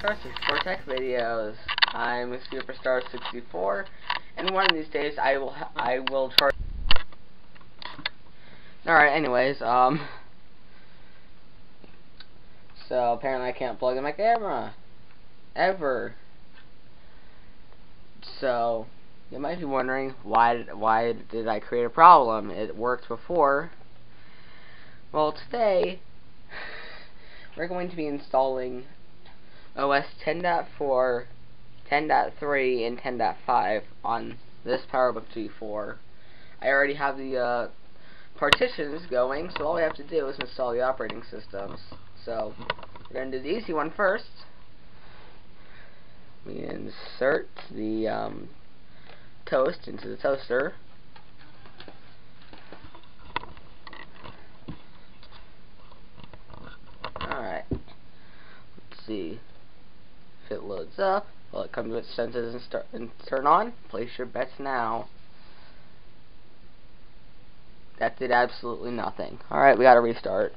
Superstar 64 Tech videos. I'm a Superstar 64, and one of these days I will I will try. Alright, anyways, um so apparently I can't plug in my camera. Ever. So you might be wondering why why did I create a problem? It worked before well, today we're going to be installing OS 10.4, 10.3, and 10.5 on this PowerBook G4. I already have the uh, partitions going, so all we have to do is install the operating systems. So we're going to do the easy one first. We insert the um, toast into the toaster. Alright. Let's see it loads up. Well, it comes with senses and, start and turn on. Place your bets now. That did absolutely nothing. Alright, we gotta restart.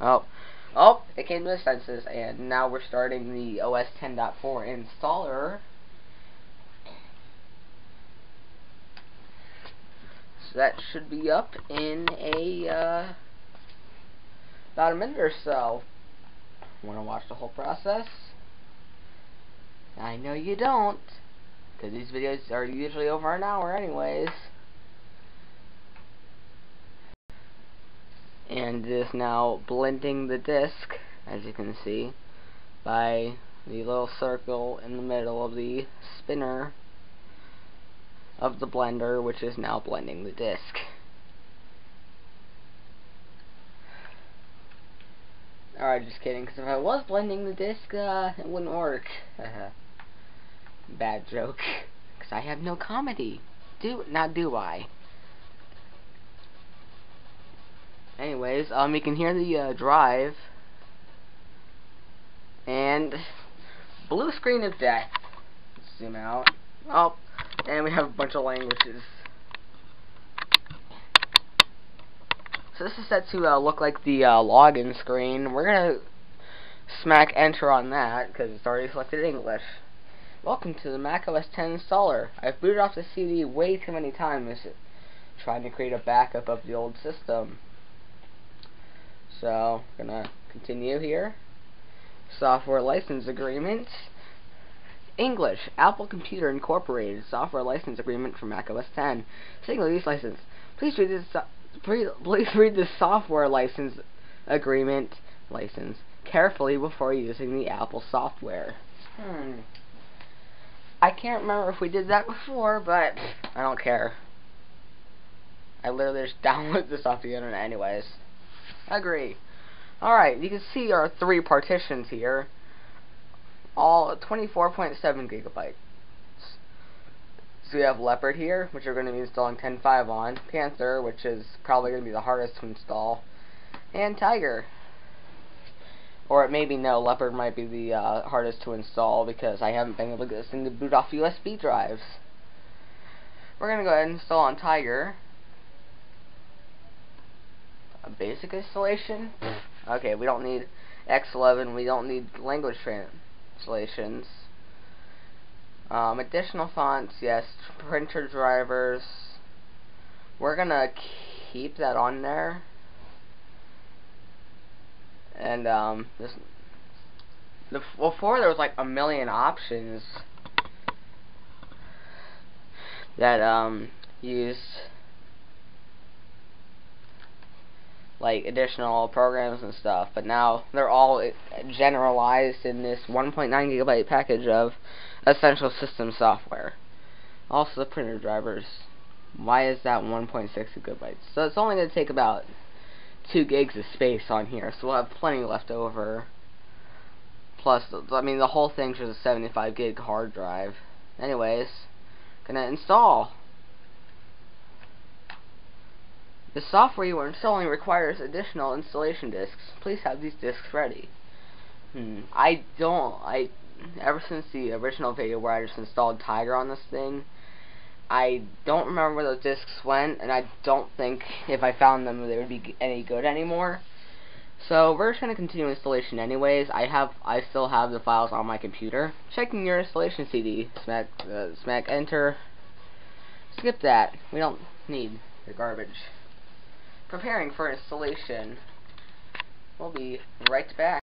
Oh. Oh, it came to the senses, and now we're starting the OS 10.4 installer. So that should be up in a, uh, about a minute or so. Want to watch the whole process? I know you don't, because these videos are usually over an hour anyways. And it is now blending the disc, as you can see, by the little circle in the middle of the spinner of the blender, which is now blending the disc. Alright, just kidding, because if I was blending the disc, uh, it wouldn't work. Bad joke. Because I have no comedy. Do, not do I. Anyways, um, you can hear the, uh, drive. And, blue screen of death. Zoom out. Oh, and we have a bunch of languages. So this is set to uh, look like the uh, login screen. We're to smack enter on that because it's already selected English. Welcome to the Mac OS 10 installer. I've booted off the CD way too many times trying to create a backup of the old system. So, to continue here. Software license agreement. English, Apple Computer Incorporated software license agreement for Mac OS 10. Single use license. Please read this please read the software license agreement license carefully before using the Apple software. Hmm. I can't remember if we did that before, but I don't care. I literally just download this off the internet anyways. Agree. Alright, you can see our three partitions here. All 24.7 gigabytes. So we have Leopard here, which we're going to be installing 10.5 on. Panther, which is probably going to be the hardest to install. And Tiger. Or it may be no, Leopard might be the uh, hardest to install because I haven't been able to get this thing to boot off USB drives. We're going to go ahead and install on Tiger. A basic installation. Okay, we don't need X11, we don't need language translations. Um, additional fonts, yes. Printer drivers. We're gonna keep that on there. And, um, this, the, before there was like a million options that, um, used like additional programs and stuff, but now they're all uh, generalized in this 1.9 gigabyte package of essential system software. Also the printer drivers. Why is that 1.6 gigabytes? So it's only going to take about 2 gigs of space on here, so we'll have plenty left over. Plus, I mean, the whole thing's just a 75 gig hard drive. Anyways, gonna install. The software you are installing requires additional installation disks. Please have these disks ready. Hmm. I don't. I ever since the original video where I just installed Tiger on this thing, I don't remember where those disks went, and I don't think if I found them they would be any good anymore. So we're just gonna continue installation anyways. I have, I still have the files on my computer. Checking your installation CD. Smack, uh, smack enter. Skip that. We don't need the garbage preparing for installation. We'll be right back.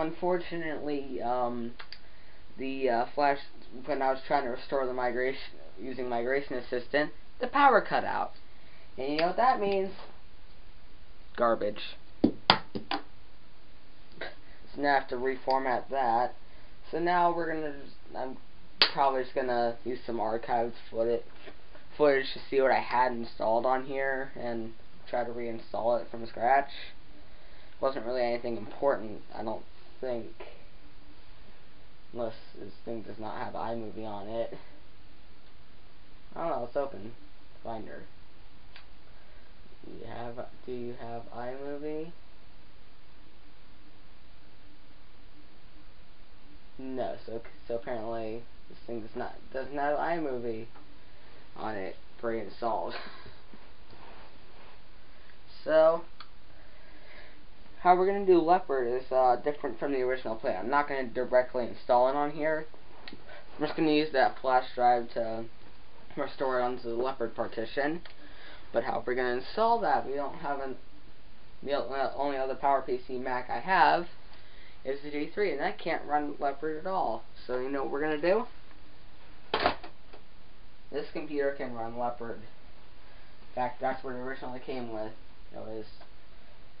Unfortunately, um, the uh, flash, when I was trying to restore the migration, using Migration Assistant, the power cut out. And you know what that means? Garbage. So now I have to reformat that. So now we're gonna, just, I'm probably just gonna use some archived footage, footage to see what I had installed on here and try to reinstall it from scratch wasn't really anything important, I don't think. Unless this thing does not have iMovie on it. I don't know, let's open Finder. Do you have do you have iMovie? No, so so apparently this thing does not doesn't have iMovie on it pre-installed. so how we're going to do Leopard is uh, different from the original plan. I'm not going to directly install it on here. I'm just going to use that flash drive to restore it onto the Leopard partition. But how we're going to install that, we don't have an the only other PowerPC Mac I have is the G3, and that can't run Leopard at all. So you know what we're going to do? This computer can run Leopard. In fact, that's what it originally came with. It was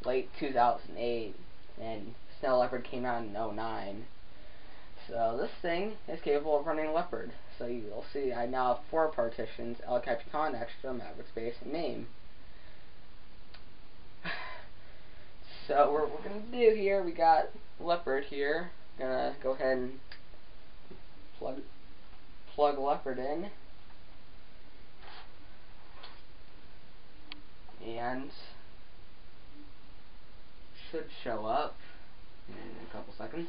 late 2008, and Snow Leopard came out in 09. So this thing is capable of running Leopard. So you'll see I now have four partitions, El Capitan, Extra, Mavericks base, and MAME. So what we're going to do here, we got Leopard here. Gonna go ahead and plug plug Leopard in. And should show up in a couple seconds.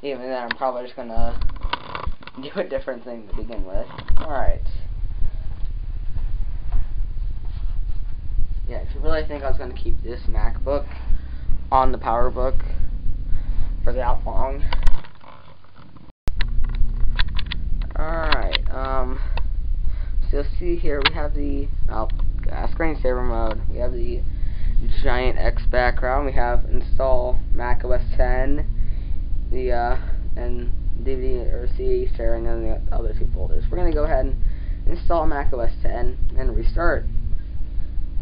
Even then, I'm probably just gonna do a different thing to begin with. Alright. Yeah, if you really think I was gonna keep this MacBook on the PowerBook for that long. Alright, um, so you'll see here we have the, oh, uh, screensaver mode. We have the giant X background. We have install Mac OS 10, the uh, and DVD or CD sharing in the other two folders. We're gonna go ahead and install Mac OS 10 and restart.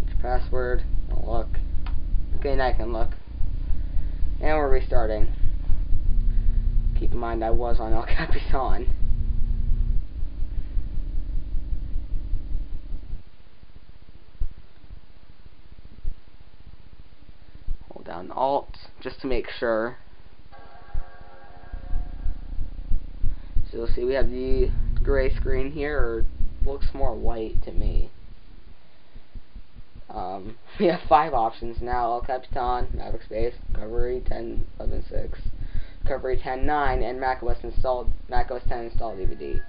Which password? I'll look. Okay, now I can look. And we're restarting. Keep in mind I was on El Capitan. Down Alt just to make sure. So you'll see we have the gray screen here, looks more white to me. Um, we have five options now, El Capitan, Mavericks base, Recovery, 10, 11, 6, Recovery 10.9, and macOS installed macOS 10 installed DVD.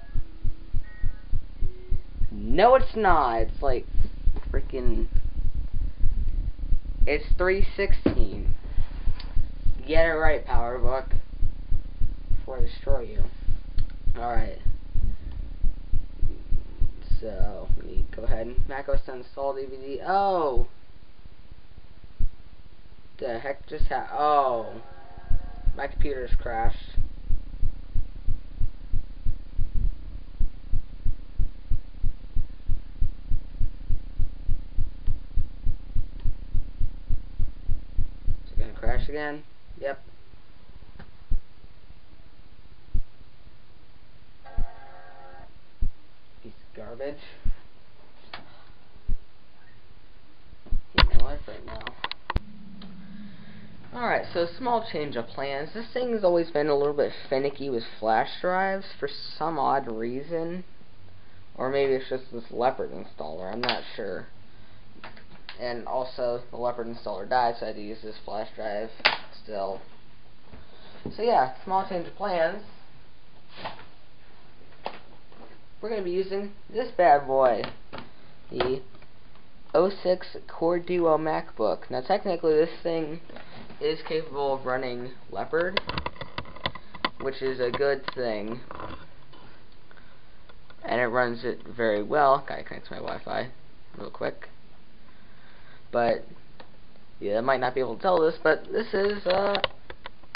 No, it's not. It's like freaking. It's 316. Get it right, PowerBook. Before I destroy you. Alright. So, we go ahead and macOS 10 install DVD. Oh! The heck just happened? Oh. My computer's crashed. Is crash again? Yep. Piece of garbage. Hate my life right now. Alright, so small change of plans. This thing has always been a little bit finicky with flash drives for some odd reason. Or maybe it's just this Leopard installer, I'm not sure. And also, the Leopard installer died, so I had to use this flash drive still. So yeah, small change of plans. We're going to be using this bad boy. The 06 Core Duo MacBook. Now technically this thing is capable of running Leopard, which is a good thing. And it runs it very well. Gotta connect to my Wi-Fi real quick. But, yeah, I might not be able to tell this, but this is, uh,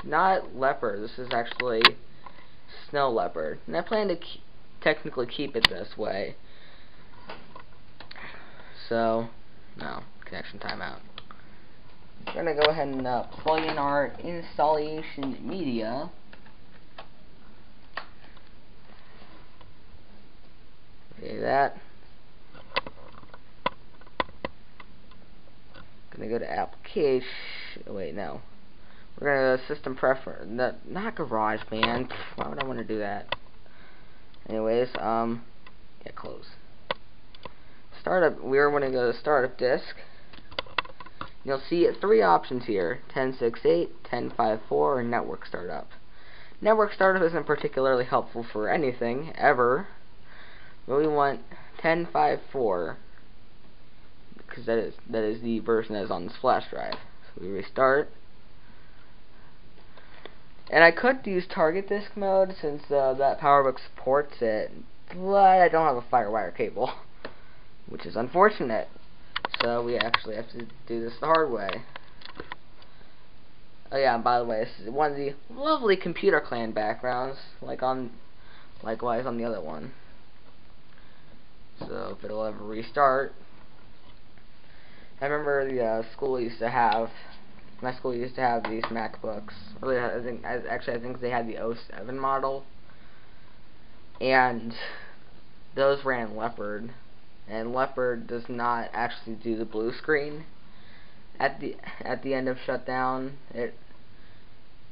not Leopard. This is actually Snow Leopard. And I plan to ke technically keep it this way. So, no, connection timeout. We're going to go ahead and uh, plug in our installation media. Okay, that. Gonna go to application. Wait, no. We're gonna system preference. Not, not GarageBand. Why would I want to do that? Anyways, um, close. Startup. We're gonna go to startup disk. You'll see three options here, 10.6.8, 10.5.4, and network startup. Network startup isn't particularly helpful for anything, ever, but we want 10.5.4, because that is, that is the version that is on this flash drive. So we restart. And I could use target disk mode since uh, that PowerBook supports it, but I don't have a FireWire cable, which is unfortunate. So we actually have to do this the hard way. Oh yeah, and by the way, this is one of the lovely computer clan backgrounds, like on, likewise on the other one. So if it'll ever restart. I remember the uh, school used to have, my school used to have these MacBooks. Really, I think, actually I think they had the 07 model. And those ran Leopard and Leopard does not actually do the blue screen at the at the end of shutdown it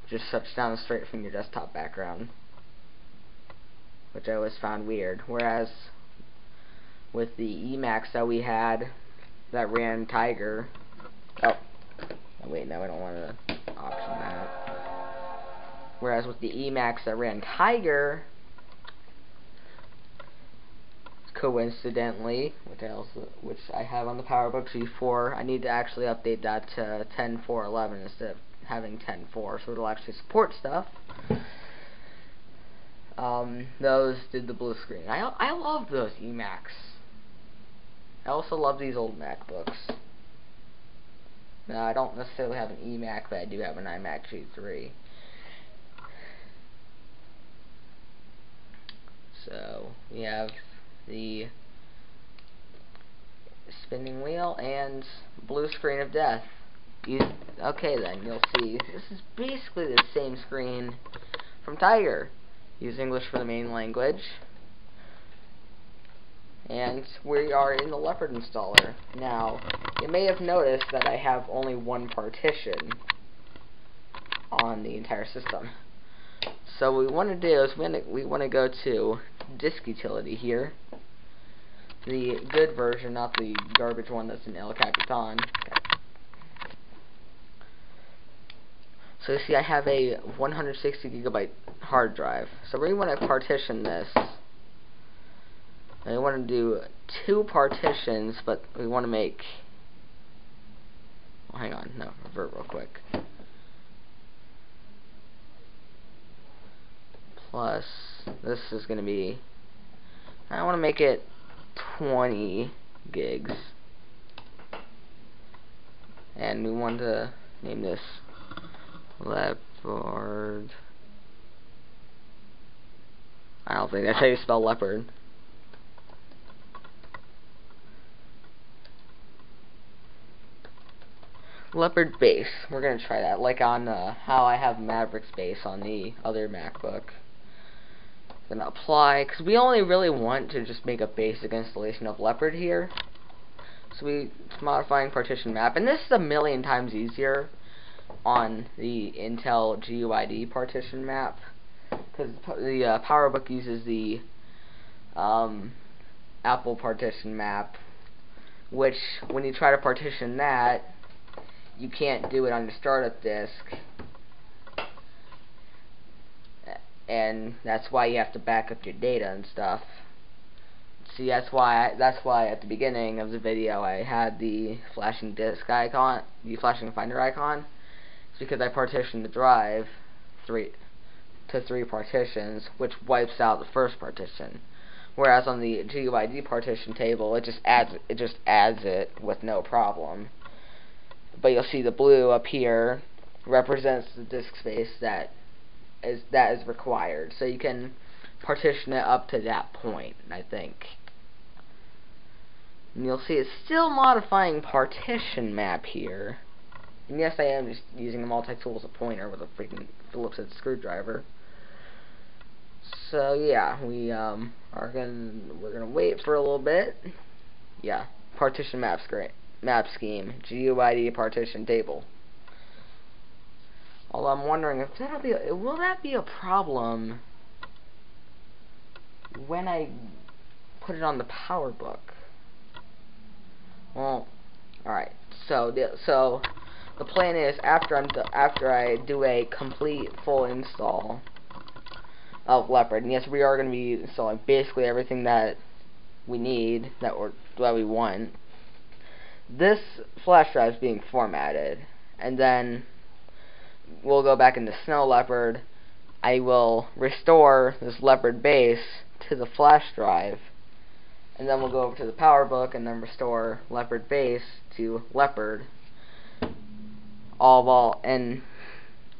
just shuts down straight from your desktop background which I always found weird whereas with the eMacs that we had that ran Tiger oh, oh wait no I don't want to option that whereas with the eMacs that ran Tiger coincidentally, which I also which I have on the PowerBook G4, I need to actually update that to 10.4.11 instead of having 10.4, so it'll actually support stuff. Um, those did the blue screen. I I love those eMacs. I also love these old MacBooks. Now I don't necessarily have an eMac, but I do have an iMac G3. So we have the spinning wheel and blue screen of death. You, okay then, you'll see this is basically the same screen from Tiger. Use English for the main language. And we are in the Leopard installer. Now, you may have noticed that I have only one partition on the entire system. So what we want to do is we want to go to disk utility here. The good version, not the garbage one that's in El Capitan. So you see I have a 160 gigabyte hard drive. So we want to partition this. And we want to do two partitions, but we want to make... Oh, hang on, no, revert real quick. Plus, this is going to be... I want to make it 20 gigs. And we want to name this leopard. I don't think that's how you spell leopard. Leopard base. We're gonna try that, like on uh, how I have Mavericks base on the other MacBook. Gonna apply, because we only really want to just make a basic installation of Leopard here. So we modifying partition map, and this is a million times easier on the Intel GUID partition map because the uh, PowerBook uses the um, Apple partition map, which when you try to partition that, you can't do it on the startup disk, and that's why you have to back up your data and stuff. See, that's why I, that's why at the beginning of the video I had the flashing disk icon, the flashing finder icon. It's because I partitioned the drive three to three partitions, which wipes out the first partition. Whereas on the GUID partition table, it just adds it just adds it with no problem. But you'll see the blue up here represents the disk space that is that is required. So you can partition it up to that point, I think. And you'll see it's still modifying partition map here. And yes, I am just using a multi-tool as a pointer with a freaking Phillips head screwdriver. So yeah, we um are gonna we're gonna wait for a little bit. Yeah, partition map's screen map scheme GUID partition table. Although I'm wondering if that'll be a, will that be a problem when I put it on the PowerBook. Well, all right. So the so the plan is after I'm after I do a complete full install of Leopard, and yes, we are going to be installing basically everything that we need that or that we want. This flash drive is being formatted, and then we'll go back into Snow Leopard. I will restore this Leopard base to the flash drive and then we'll go over to the PowerBook and then restore Leopard base to Leopard. All while and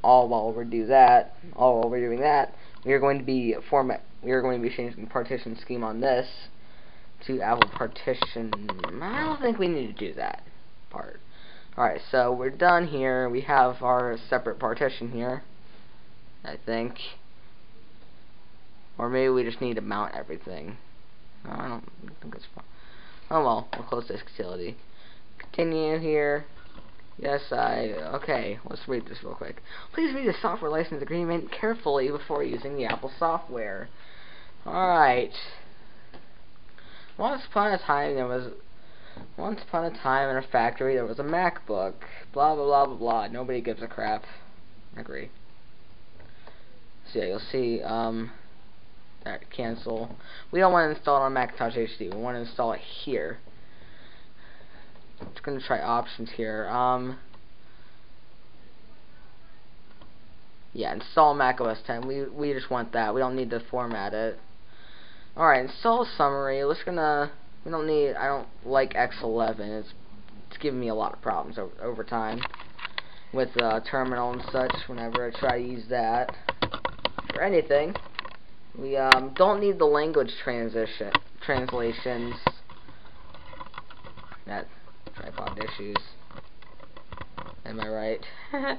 all while we do that, all while we're doing that, we are going to be format. We are going to be changing the partition scheme on this to Apple partition. I don't think we need to do that part. Alright, so we're done here. We have our separate partition here. I think. Or maybe we just need to mount everything. I don't think it's fun. Oh well, we'll close this facility. Continue here. Yes, I... Okay, let's read this real quick. Please read the software license agreement carefully before using the Apple software. Alright. Once upon a time, there was... Once upon a time in a factory, there was a MacBook. Blah, blah, blah, blah, blah. Nobody gives a crap. Agree. So yeah, you'll see, um... Alright, cancel. We don't want to install it on Macintosh HD. We want to install it here. Going to try options here. Um, yeah, install Mac OS 10. We we just want that. We don't need to format it. All right, install summary. Let's gonna. We don't need. I don't like X11. It's it's giving me a lot of problems over, over time with uh, terminal and such. Whenever I try to use that for anything. We um, don't need the language transition translations. That tripod issues. Am I right?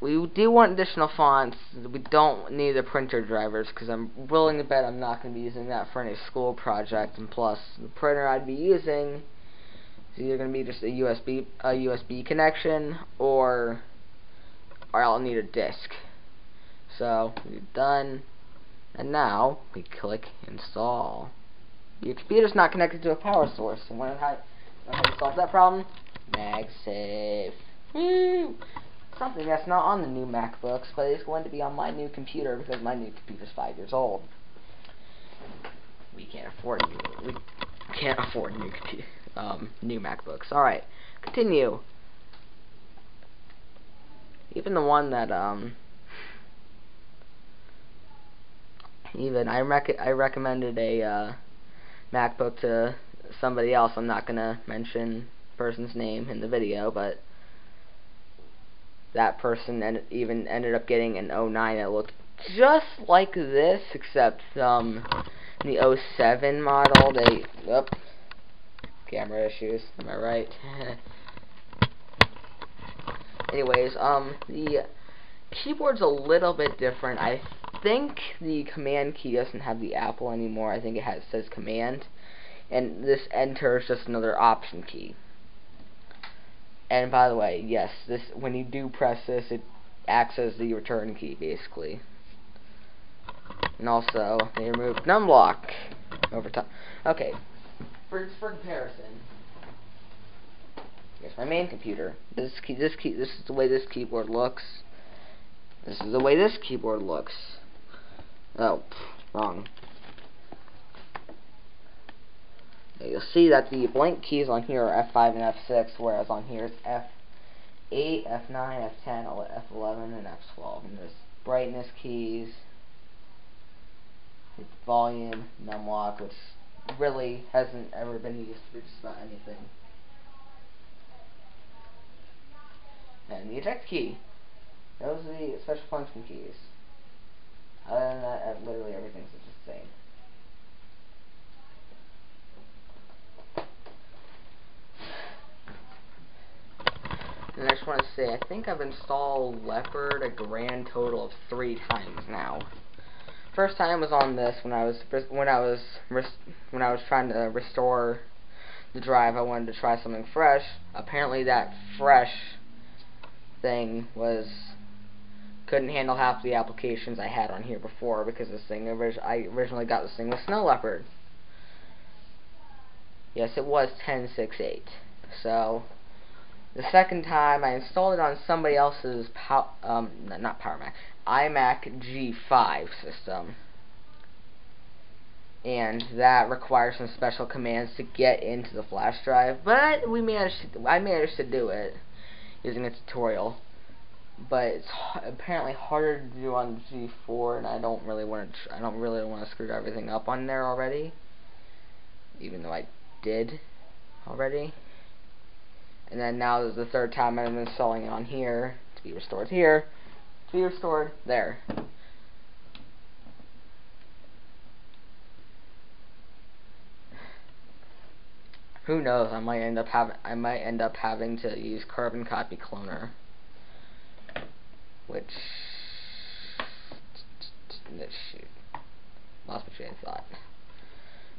we do want additional fonts. We don't need the printer drivers because I'm willing to bet I'm not going to be using that for any school project. And plus, the printer I'd be using is either going to be just a USB a USB connection or or I'll need a disk. So we're done. And now we click install. Your computer's not connected to a power source. And when how, how to solve that problem? MagSafe. Woo! Something that's not on the new MacBooks, but it's going to be on my new computer because my new computer's five years old. We can't afford new. We can't afford new um, new MacBooks. All right, continue. Even the one that um even I rec I recommended a uh, MacBook to somebody else. I'm not gonna mention person's name in the video, but that person en even ended up getting an 09 that looked just like this, except um, the 07 model, they, whoop, camera issues, am I right? Anyways, um, the keyboard's a little bit different. I think the command key doesn't have the Apple anymore. I think it has says command, and this enter is just another option key. And by the way, yes, this when you do press this, it acts as the return key, basically. And also, they removed numlock over time. Okay, for for comparison, here's my main computer. This key, this key, this is the way this keyboard looks. This is the way this keyboard looks. Oh, wrong. You'll see that the blank keys on here are F5 and F6, whereas on here it's F8, F9, F10, F11, and F12. And there's brightness keys, volume, numlock, which really hasn't ever been used for just about anything. And the eject key. Those are the special function keys. Other than that, uh, literally everything's just the same. And I just want to say, I think I've installed Leopard a grand total of three times now. First time was on this when I was when I was when I was trying to restore the drive. I wanted to try something fresh. Apparently, that fresh thing was couldn't handle half the applications I had on here before because this thing I originally got this thing with Snow Leopard. Yes, it was 10.6.8. So the second time I installed it on somebody else's pow um not Power Mac iMac G5 system. And that requires some special commands to get into the flash drive, but we managed to, I managed to do it using a tutorial but it's apparently harder to do on G4, and I don't really want to. I don't really want to screw everything up on there already, even though I did already. And then now this is the third time I'm installing it on here to be restored here, to be restored there. Who knows? I might end up having I might end up having to use Carbon Copy Cloner which shoot lost my train of thought.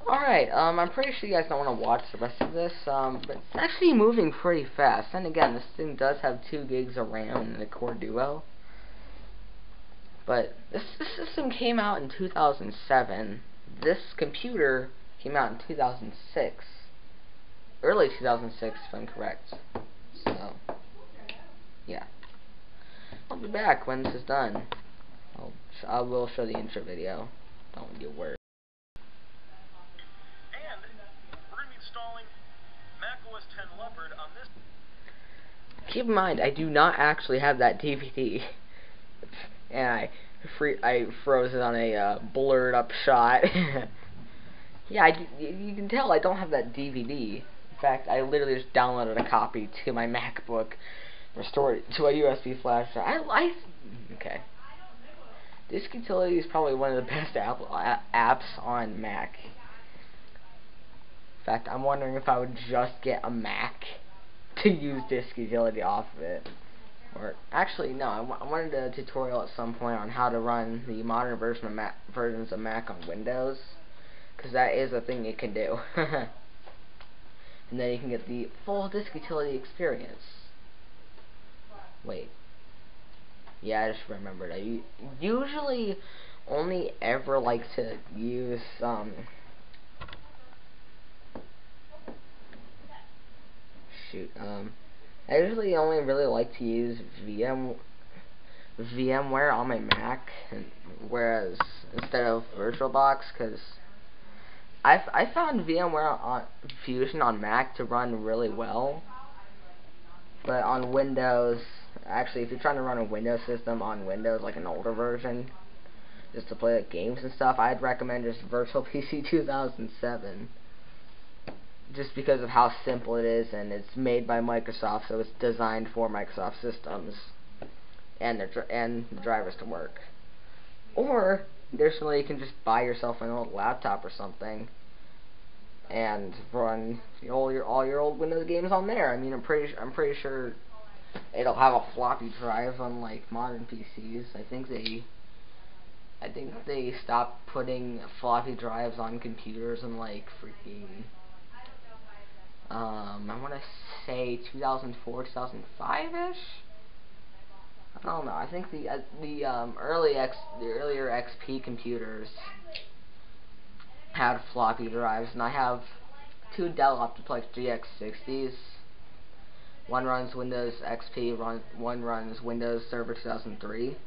Alright, um, I'm pretty sure you guys don't want to watch the rest of this, um, but it's actually moving pretty fast. And again, this thing does have 2 gigs of RAM and a Core Duo. But this, this system came out in 2007. This computer came out in 2006. Early 2006, if I'm correct. So, yeah. I'll be back when this is done. I'll sh I will show the intro video. Don't you worry. Keep in mind, I do not actually have that DVD, and I free I froze it on a uh, blurred up shot. yeah, I, you can tell I don't have that DVD. In fact, I literally just downloaded a copy to my MacBook restored it to a USB flash drive. I, I okay. Disk Utility is probably one of the best app, apps on Mac. In fact, I'm wondering if I would just get a Mac to use Disk Utility off of it. Or actually, no. I, wanted a tutorial at some point on how to run the modern version of Mac versions of Mac on Windows, because that is a thing it can do. and then you can get the full Disk Utility experience. Wait. Yeah, I just remembered. I usually only ever like to use, um... Shoot, um... I usually only really like to use VM VMware on my Mac, whereas instead of VirtualBox, because I I found VMware on Fusion on Mac to run really well, but on Windows, actually, if you're trying to run a Windows system on Windows, like an older version, just to play like, games and stuff, I'd recommend just Virtual PC 2007 just because of how simple it is and it's made by Microsoft so it's designed for Microsoft systems and the and the drivers to work. Or additionally, you can just buy yourself an old laptop or something and run all your all your old Windows games on there. I mean, I'm pretty I'm pretty sure it'll have a floppy drive unlike modern PCs. I think they I think they stopped putting floppy drives on computers in like freaking um I want to say 2004 2005 ish. I don't know. I think the uh, the um, early X the earlier XP computers had floppy drives, and I have two Dell Optiplex GX60s. One runs Windows XP, run, one runs Windows Server 2003,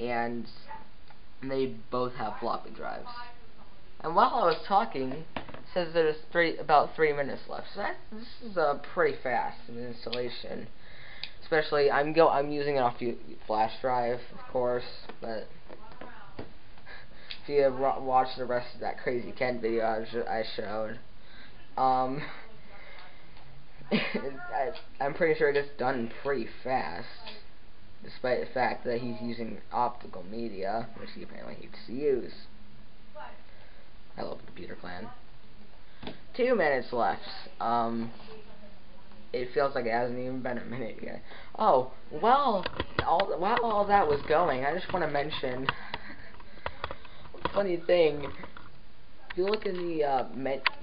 and they both have floppy drives. And while I was talking, it says there's three about three minutes left. So that, this is a pretty fast installation. Especially, I'm go I'm using it off flash drive, of course, but if you have watched the rest of that Crazy Ken video I, I showed, um, I, I'm pretty sure it gets done pretty fast, despite the fact that he's using optical media, which he apparently hates to use. The computer clan. Two minutes left. Um, it feels like it hasn't even been a minute yet. Oh, well, all, while all that was going, I just want to mention funny thing. If you look in the uh,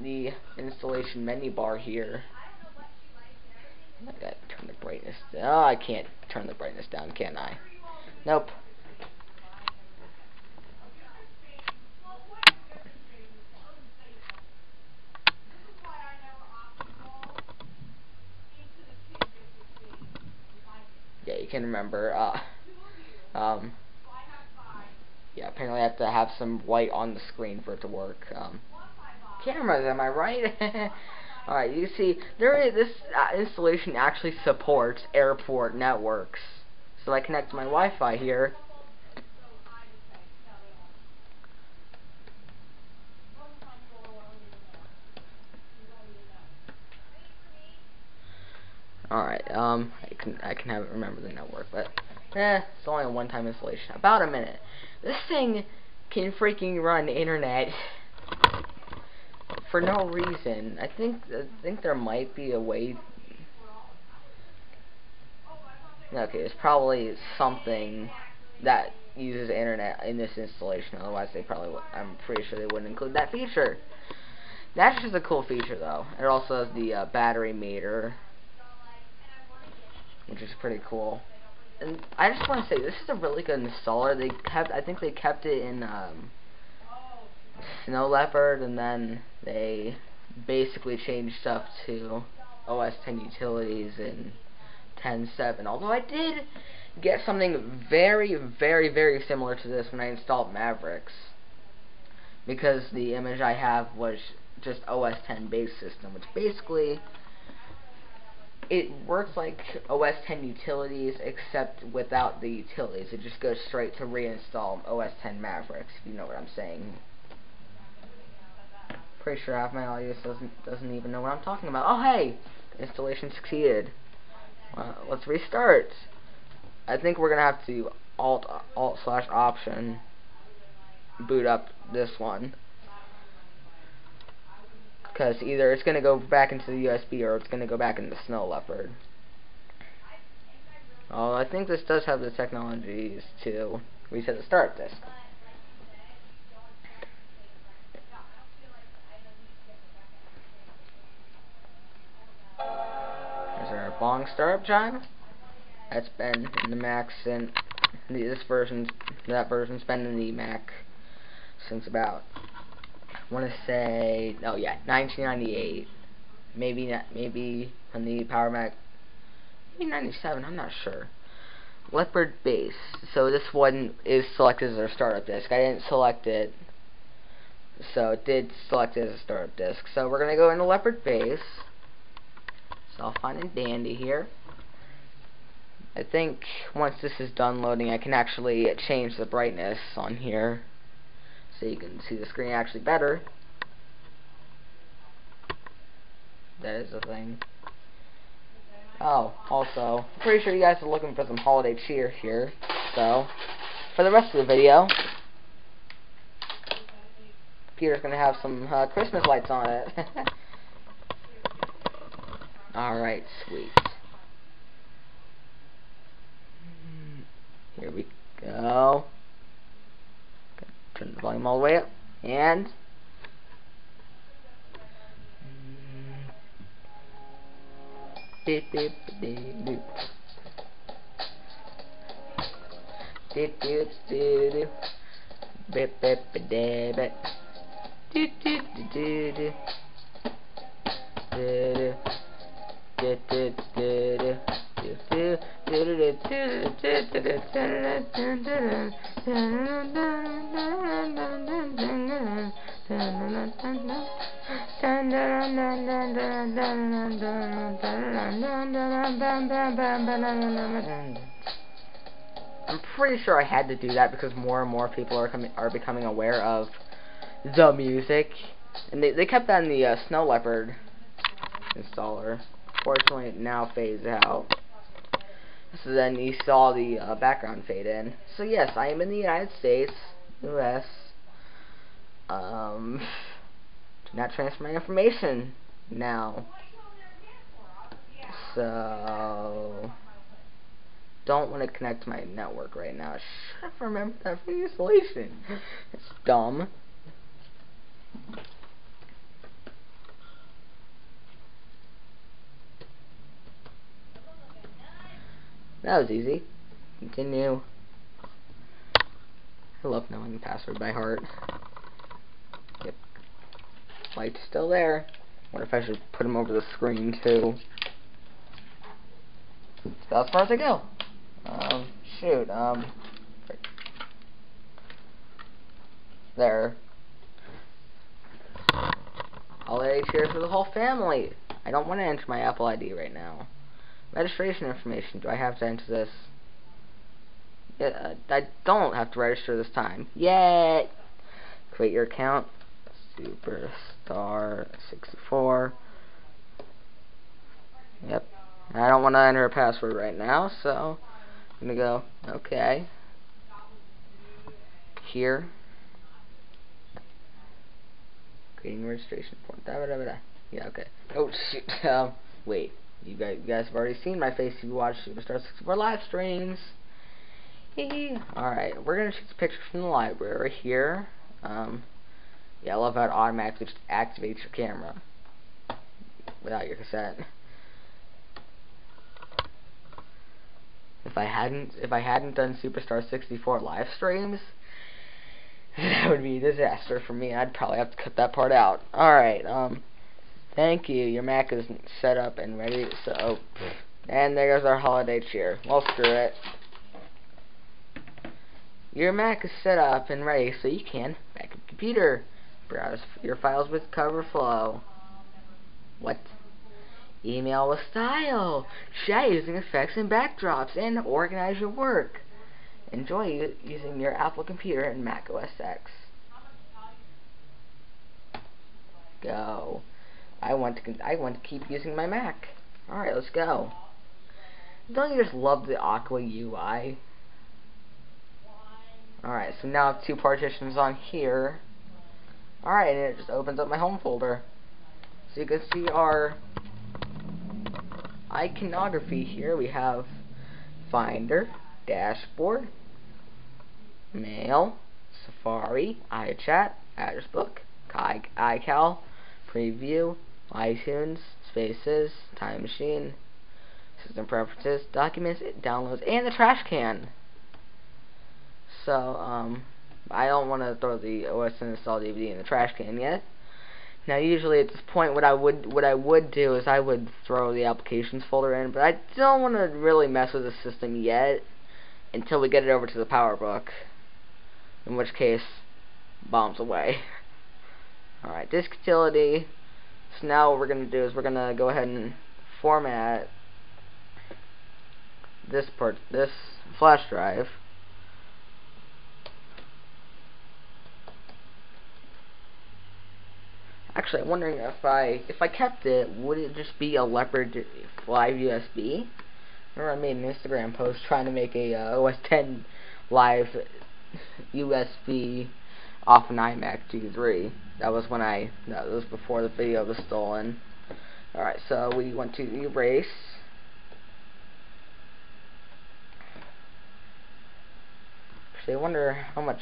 the installation menu bar here, I gotta turn the brightness. Oh, I can't turn the brightness down, can I? Nope. Yeah, you can remember. Uh, um, yeah, apparently I have to have some white on the screen for it to work. Um, cameras, am I right? Alright, you see, there is, this uh, installation actually supports airport networks. So I connect my Wi-Fi here. Alright, um, I can I can have it remember the network, but eh, it's only a one-time installation. About a minute. This thing can freaking run internet for no reason. I think I think there might be a way. Okay, it's probably something that uses internet in this installation. Otherwise, they probably I'm pretty sure they wouldn't include that feature. That's just a cool feature, though. It also has the uh, battery meter which is pretty cool. And I just want to say, this is a really good installer. They kept, I think they kept it in um, Snow Leopard, and then they basically changed stuff to OS 10 utilities in 10.7. Although I did get something very, very, very similar to this when I installed Mavericks. Because the image I have was just OS 10 base system, which basically it works like OS 10 utilities, except without the utilities. It just goes straight to reinstall OS 10 Mavericks, if you know what I'm saying. Pretty sure half my audience doesn't doesn't even know what I'm talking about. Oh hey, installation succeeded. Let's restart. I think we're gonna have to alt alt slash option boot up this one because either it's going to go back into the USB or it's going to go back into Snow Leopard. Oh, I think this does have the technologies to reset the start disk. There's our bong startup chime. That's been in the Mac since this version, that version's been in the Mac since about want to say, oh yeah, 1998. Maybe not, maybe on the Power Mac maybe 97, I'm not sure. Leopard base. So this one is selected as our startup disk. I didn't select it. So it did select it as a startup disk. So we're going to go into Leopard base. So I'll find a dandy here. I think once this is done loading, I can actually change the brightness on here so you can see the screen actually better. That is a thing. Oh, also, pretty sure you guys are looking for some holiday cheer here. So, for the rest of the video, Peter's gonna have some uh, Christmas lights on it. Alright, sweet. Here we go. Turn the volume all the way up. And. Do do do do do. Do do do do do. I'm pretty sure I had to do that because more and more people are coming are becoming aware of the music, and they they kept that in the uh, Snow Leopard installer. Fortunately, it now fades out. So then you saw the uh, background fade in. So yes, I am in the United States, U.S. Um, do not transfer my information now. So don't want to connect to my network right now. Have remembered that for installation. It's dumb. That was easy. Continue. I love knowing the password by heart. Yep. Light's still there. Wonder if I should put them over the screen too. That's as far as I go. Um, shoot, um, there. Holiday cheers for the whole family. I don't want to enter my Apple ID right now. Registration information. Do I have to enter this? I don't have to register this time. Yay! Create your account. Superstar 64. Yep. I don't want to enter a password right now, so I'm going to go, okay. Here. Creating registration form. Da, da, da, da. Yeah, okay. Oh, shoot. Um, wait. You guys, you guys have already seen my face if you watch Superstar 64 live streams. Alright, we're going to shoot some pictures from the library here. Um, yeah, I love how it automatically just activates your camera without your consent. If I hadn't, if I hadn't done Superstar 64 live streams, that would be a disaster for me. I'd probably have to cut that part out. Alright, um, Thank you. Your Mac is set up and ready. So, and there goes our holiday cheer. Well, screw it. Your Mac is set up and ready, so you can back up computer, browse your files with CoverFlow. What? Email with style. Chat using effects and backdrops, and organize your work. Enjoy using your Apple computer and Mac OS X. Go. I want to I want to keep using my Mac. Alright, let's go. Don't you just love the Aqua UI? Alright, so now I have two partitions on here. Alright, and it just opens up my home folder. So you can see our iconography here. We have Finder, Dashboard, Mail, Safari, iChat, Address Book, iCal, Preview, iTunes, Spaces, Time Machine, System Preferences, Documents, Downloads, and the Trash Can. So, um, I don't want to throw the OS install DVD in the trash can yet. Now usually at this point what I would what I would do is I would throw the applications folder in, but I don't want to really mess with the system yet until we get it over to the PowerBook. In which case, bombs away. Alright, disk utility. So now what we're going to do is we're going to go ahead and format this part, this flash drive. Actually, I'm wondering if I if I kept it, would it just be a Leopard 5 USB? Remember, I made an Instagram post trying to make a uh, OS 10 live USB off an iMac G3. That was when I that was before the video was stolen. Alright, so we want to erase. Actually, I wonder how much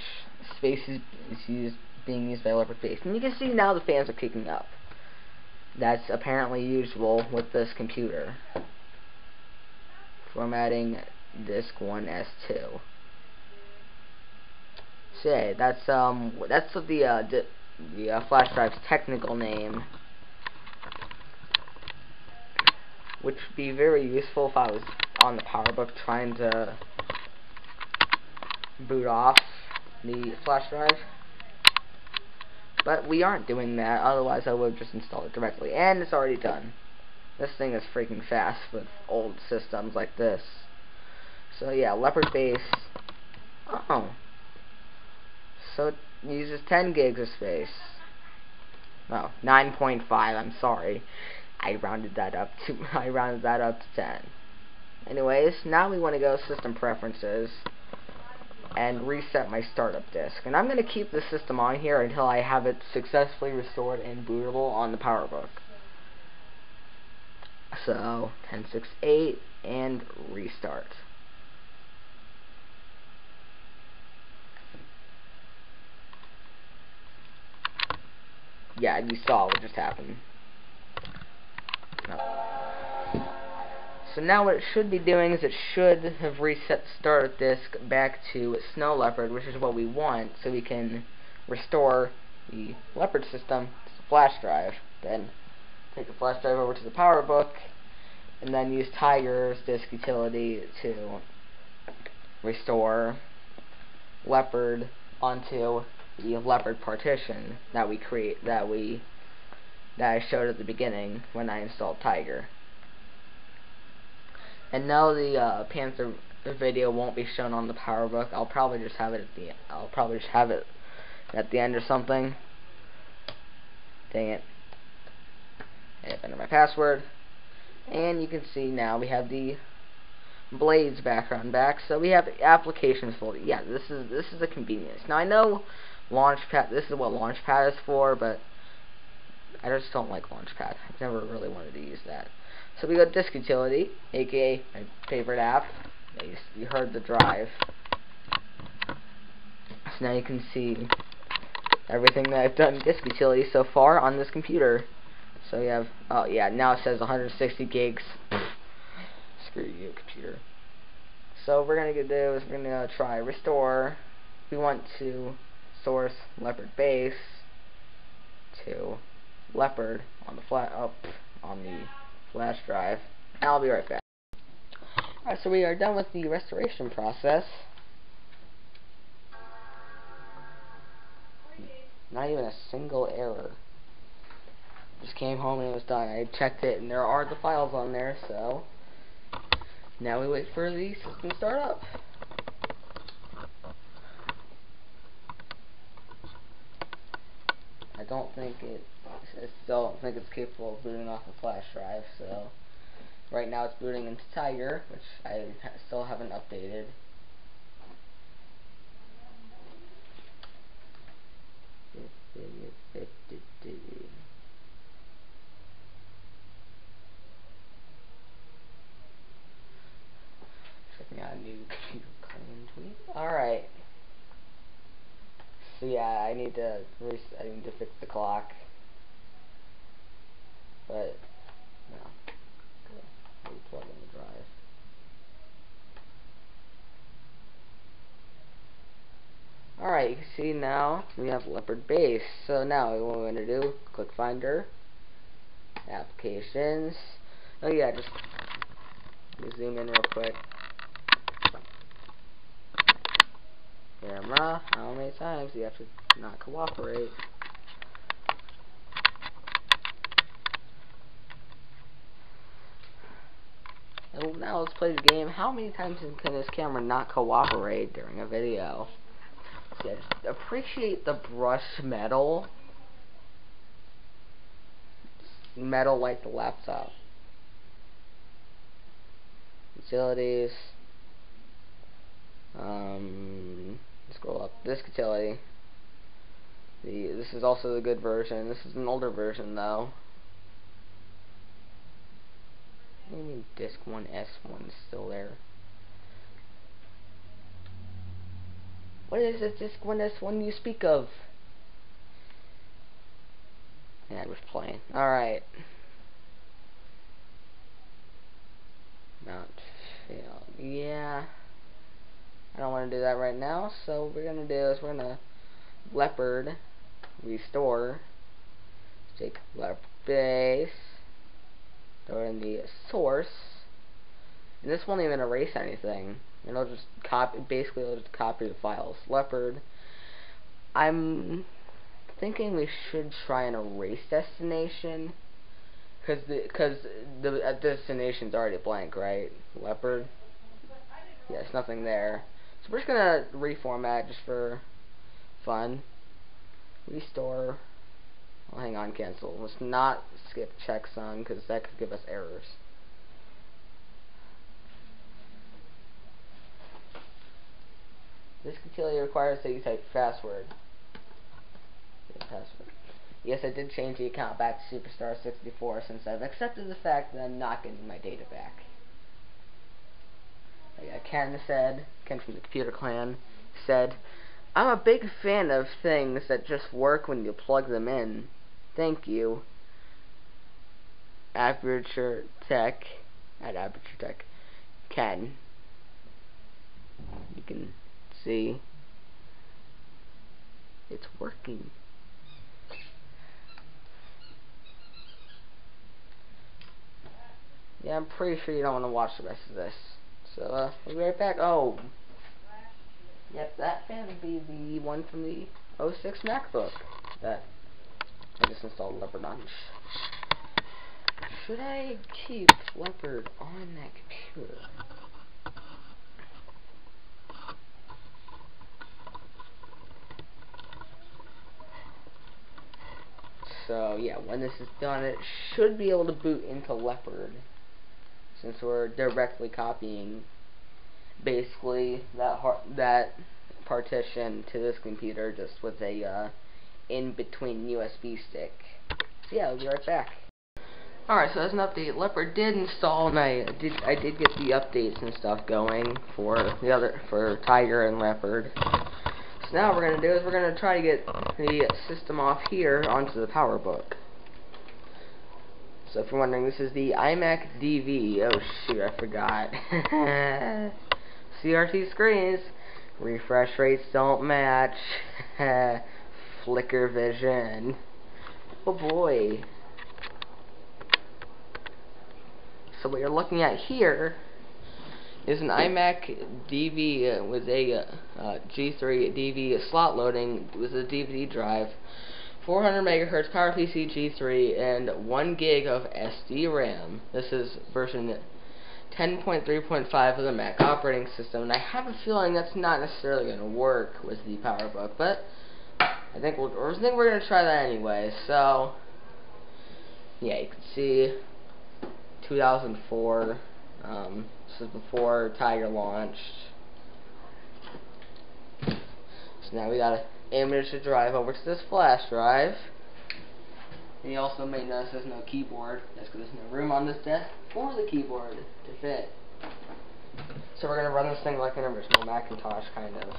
space is, is used being used by Leopard Base. And you can see now the fans are kicking up. That's apparently usual with this computer. Formatting disk 1S2. Say, that's um that's the uh, the uh, flash drive's technical name. Which would be very useful if I was on the PowerBook trying to boot off the flash drive. But we aren't doing that, otherwise I would just install it directly. And it's already done. This thing is freaking fast with old systems like this. So yeah, Leopard base. Oh. So it uses 10 gigs of space. No, 9.5, I'm sorry. I rounded that up to I rounded that up to 10. Anyways, now we want to go system preferences and reset my startup disk. And I'm going to keep the system on here until I have it successfully restored and bootable on the PowerBook. So, 1068 and restart. Yeah, you saw what just happened. No. So now what it should be doing is it should have reset the startup disk back to Snow Leopard, which is what we want, so we can restore the Leopard system to the flash drive. Then take the flash drive over to the PowerBook, and then use Tiger's disk utility to restore Leopard onto the Leopard partition that we create that we that I showed at the beginning when I installed Tiger. And now the uh, Panther video won't be shown on the PowerBook. I'll probably just have it at the I'll probably just have it at the end or something. Dang it. And enter my password. And you can see now we have the Blades background back. So we have applications folder. Yeah, this is this is a convenience. Now I know Launchpad. This is what Launchpad is for, but I just don't like Launchpad. I've never really wanted to use that. So we got Disk Utility, aka my favorite app. You heard the drive. So now you can see everything that I've done Disk Utility so far on this computer. So you have, oh yeah, now it says 160 gigs. Screw you, computer. So what we're going to do is we're going to try restore. We want to source leopard base to leopard on the flat up oh, on the flash drive. And I'll be right back. Alright, so we are done with the restoration process. Not even a single error. Just came home and it was done. I checked it and there are the files on there, so now we wait for the system to start up. I don't think it I don't think it's capable of booting off a flash drive, so right now it's booting into Tiger, which I still haven't updated. Checking out a new computer. Alright. So yeah, I need to I need to fix the clock. But, no. Okay. Replug in the drive. Alright, you can see now we have Leopard base. So now what we're going to do, click Finder, Applications. Oh yeah, just zoom in real quick. Camera, how many times do you have to not cooperate? And now let's play the game. How many times can this camera not cooperate during a video? Appreciate the brush metal. Metal like the laptop. Utilities. Um, scroll up. Disk utility. The, this is also the good version. This is an older version though. Mean disk 1S1 is still there? What is this disk 1S1 you speak of? Yeah, I was playing. Alright. Mount failed. Yeah. I don't want to do that right now, so what we're going to do is we're going to leopard restore. Take leopard base throw in the source. And this won't even erase anything. It'll just copy basically it'll just copy the files. Leopard I'm thinking we should try an erase destination because the because the uh, destination's already blank right? Leopard? Yes nothing there so we're just gonna reformat just for fun restore Oh, hang on, cancel. Let's not skip checksum because that could give us errors. This utility requires that you type password. Password. Yes, I did change the account back to Superstar 64 since I've accepted the fact that I'm not getting my data back. Ken said, Ken from the Computer Clan, said, I'm a big fan of things that just work when you plug them in. Thank you. Aperture Tech at Aperture Tech Ken. You can see it's working. Yeah, I'm pretty sure you don't want to watch the rest of this. So, uh, we'll be right back. Oh. Yep, that fan would be the one from the 06 MacBook. That I just installed Leopard on. Should I keep Leopard on that computer? So yeah, when this is done, it should be able to boot into Leopard, since we're directly copying basically that that partition to this computer just with a uh, in between USB stick. So yeah, I'll be right back. Alright, so as an update, Leopard did install and I did I did get the updates and stuff going for the other for Tiger and Leopard. So now what we're gonna do is we're gonna try to get the system off here onto the PowerBook. So if you're wondering, this is the iMac DV. Oh shoot, I forgot. CRT screens. Refresh rates don't match. flicker vision. Oh boy. So what you're looking at here is an iMac DV uh, with a uh, uh, G3 DV slot loading with a DVD drive, 400 megahertz PowerPC G3, and 1 gig of SD RAM. This is version 10.3.5 of the Mac operating system, and I have a feeling that's not necessarily going to work with the PowerBook, but I think we'll, I think we're gonna try that anyway. So, yeah, you can see 2004. Um, this is before Tiger launched. So now we got an to drive over to this flash drive. And you also may notice there's no keyboard. That's because there's no room on this desk for the keyboard to fit. So we're going to run this thing like an original Macintosh, kind of.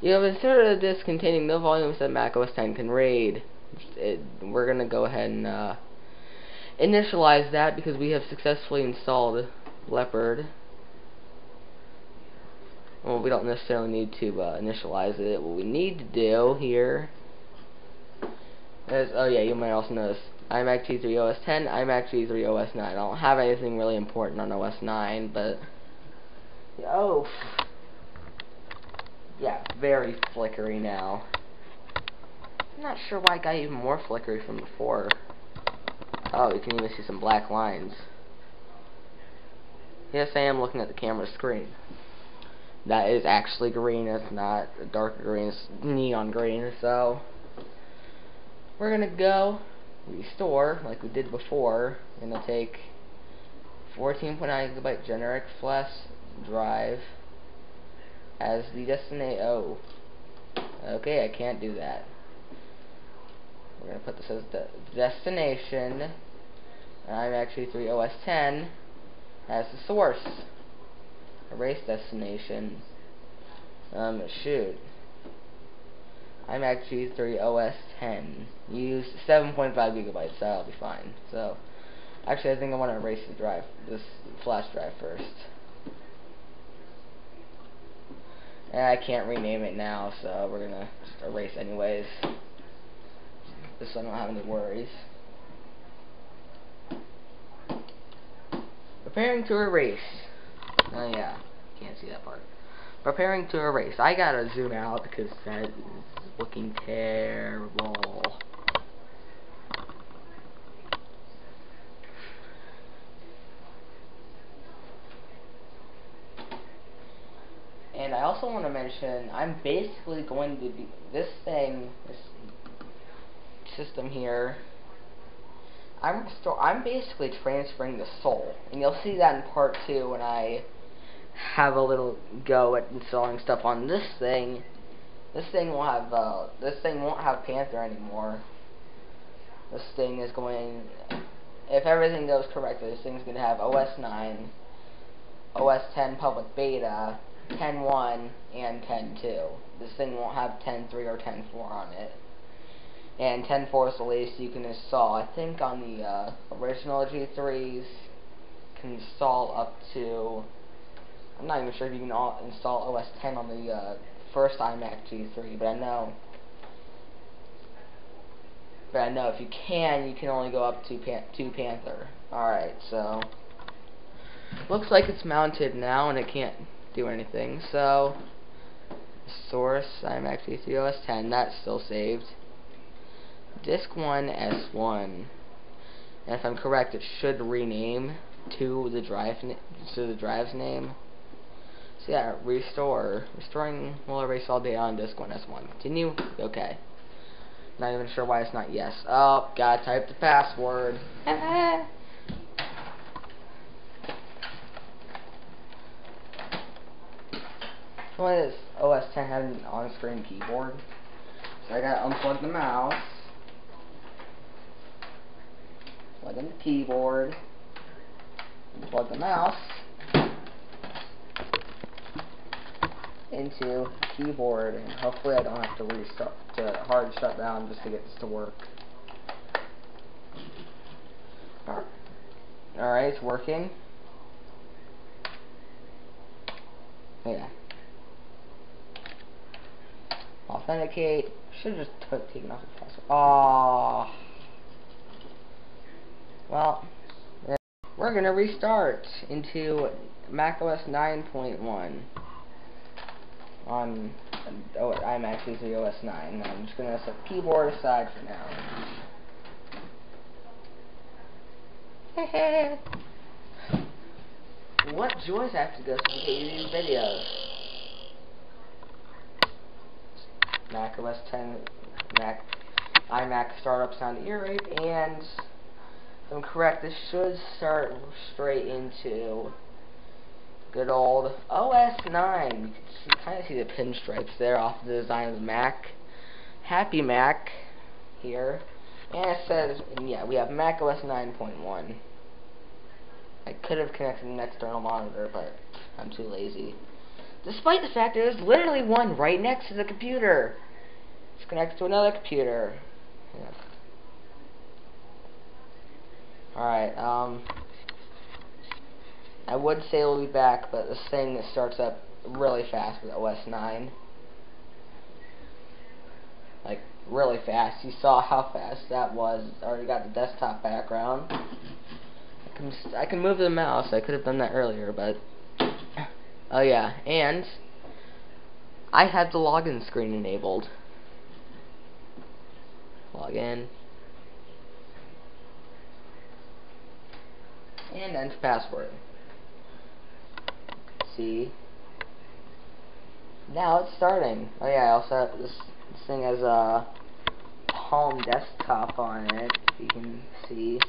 You have inserted a disk containing no volumes that Mac OS 10 can read. It, we're going to go ahead and uh, initialize that because we have successfully installed Leopard. Well, we don't necessarily need to uh, initialize it. What we need to do here is, oh yeah, you might also notice iMac G3 OS 10, iMac G3 OS 9. I don't have anything really important on OS 9, but oh, yeah, very flickery now. I'm not sure why it got even more flickery from before. Oh, you can even see some black lines. Yes, I am looking at the camera screen that is actually green. It's not dark green. It's neon green. So we're gonna go restore like we did before. Gonna take 14.9 gigabyte generic flash drive as the destination. Oh, okay, I can't do that. We're gonna put this as the destination. I'm actually 3 OS 10 as the source erase destination. Um, shoot. iMac G3 OS 10. Use 7.5 gigabytes, that'll be fine. So, actually I think I want to erase the drive, this flash drive first. And I can't rename it now, so we're gonna erase anyways. Just so I don't have any worries. Preparing to erase. Oh yeah, can't see that part. Preparing to erase. I gotta zoom out because that is looking terrible. And I also want to mention, I'm basically going to be, this thing, this system here, I'm I'm basically transferring the soul, and you'll see that in part two when I have a little go at installing stuff on this thing. This thing will have uh, this thing won't have Panther anymore. This thing is going, if everything goes correctly, this thing's gonna have OS 9, OS 10 public beta, 10.1, and 10.2. This thing won't have 10.3 or 10.4 on it and 10.4 is the latest you can install. I think on the uh, original G3s can install up to I'm not even sure if you can install OS 10 on the uh, first iMac G3, but I know but I know if you can, you can only go up to Pan to Panther. Alright, so looks like it's mounted now and it can't do anything. So source iMac G3 OS 10, that's still saved disk 1 S1 and if I'm correct it should rename to the drive to the drive's name yeah restore. Restoring will erase all data on disk one S1. continue? Okay. Not even sure why it's not yes. Oh gotta type the password. What is OS 10 have an on-screen keyboard? So I gotta unplug the mouse. plug in the keyboard, plug the mouse into keyboard, and hopefully I don't have to restart to hard shut down just to get this to work. Alright, it's working. Yeah. Authenticate. Should have just taken off the password. Well, we're to restart into macOS 9.1 on oh, I'm actually the OS 9. I'm just going to set keyboard aside for now. what joys have to go through to these videos? Mac OS 10, Mac, iMac startup sound ear rape, and I'm correct, this should start straight into good old OS 9. You can kind of see the pinstripes there off the design of the Mac. Happy Mac here. And it says, yeah, we have Mac OS 9.1. I could have connected an external monitor, but I'm too lazy. Despite the fact there's literally one right next to the computer. It's connected to another computer. Yeah. Alright, um, I would say we'll be back, but this thing that starts up really fast with OS 9. Like, really fast. You saw how fast that was. Already got the desktop background. I can, I can move the mouse. I could have done that earlier, but... Oh yeah, and... I have the login screen enabled. Login. And enter password. See? Now it's starting. Oh yeah, I also have this, this thing has a Palm desktop on it, if you can see.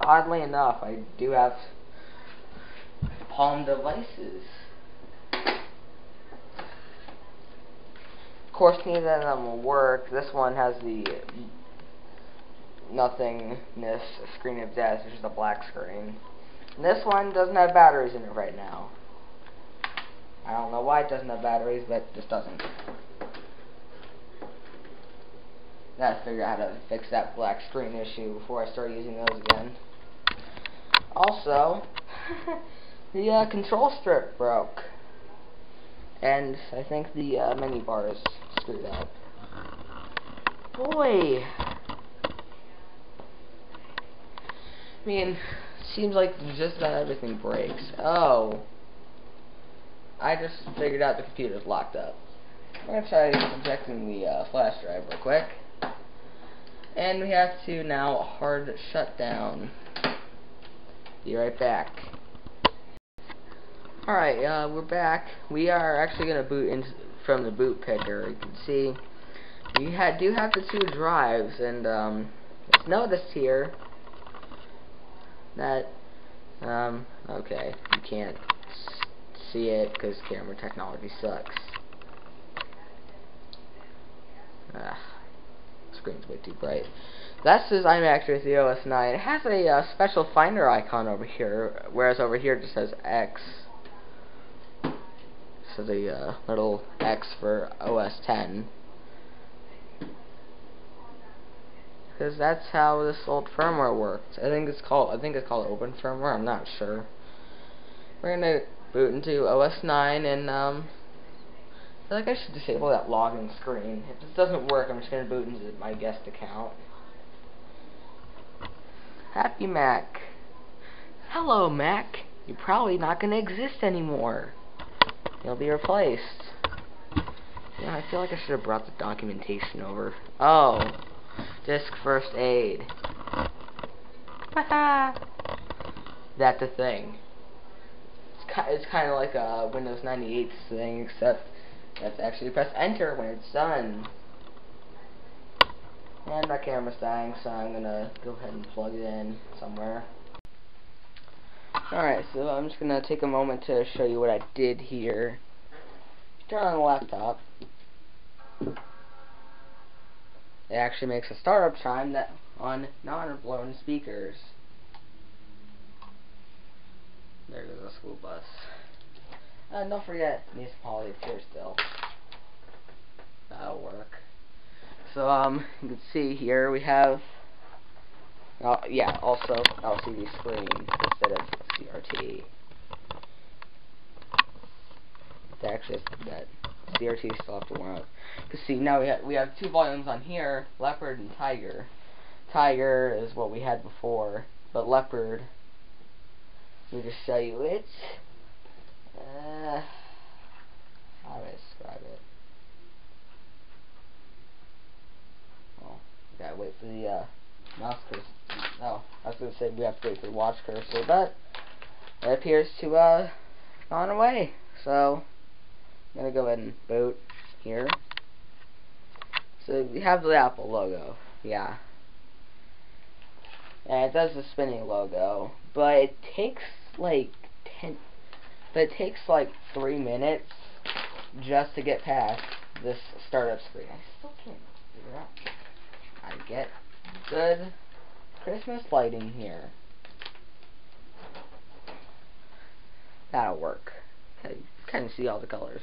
Oddly enough, I do have Palm devices. Of course, neither of them will work. This one has the nothingness screen of death, which is a black screen. This one doesn't have batteries in it right now. I don't know why it doesn't have batteries, but it just doesn't. Gotta figure out how to fix that black screen issue before I start using those again. Also, the uh, control strip broke. And I think the uh, menu bar is screwed up. Boy! I mean, seems like just about everything breaks. Oh. I just figured out the computer's locked up. I'm going to try ejecting the uh, flash drive real quick. And we have to now hard shut down. Be right back. Alright, uh, we're back. We are actually going to boot in from the boot picker. You can see we ha do have the two drives, and um, here that, um, okay, you can't see it because camera technology sucks. Ah, screen's way too bright. That's his iMac with the OS 9. It has a uh, special Finder icon over here, whereas over here it just says X. So the uh, little X for OS 10. Because that's how this old firmware works. I think it's called I think it's called Open Firmware. I'm not sure. We're gonna boot into OS 9 and um, I feel like I should disable that login screen. If this doesn't work, I'm just gonna boot into my guest account. Happy Mac. Hello, Mac. You're probably not gonna exist anymore. You'll be replaced. Yeah, I feel like I should have brought the documentation over. Oh, disk first aid. That's the thing it's kind of like a Windows 98 thing, except to actually press enter when it's done. And my camera's dying, so I'm gonna go ahead and plug it in somewhere. Alright, so I'm just gonna take a moment to show you what I did here. Turn on the laptop. It actually makes a startup chime that on non-blown speakers. There goes the school bus. Uh, don't forget, needs Polly here still. That'll work. So, um, you can see here we have, uh, yeah, also LCD screen instead of CRT. That actually, that CRT still have to warm up. Cause see, now we have we have two volumes on here, Leopard and Tiger. Tiger is what we had before, but Leopard let me just show you it. Uh, how do I describe it? Well, we gotta wait for the uh, mouse cursor. No, I was gonna say we have to wait for the watch cursor, but it appears to uh gone away. So I'm gonna go ahead and boot here. So we have the Apple logo. Yeah. And it does the spinning logo, but it takes like 10, but it takes like 3 minutes just to get past this startup screen. I still can't figure out to get good Christmas lighting here. That'll work. I kind of see all the colors.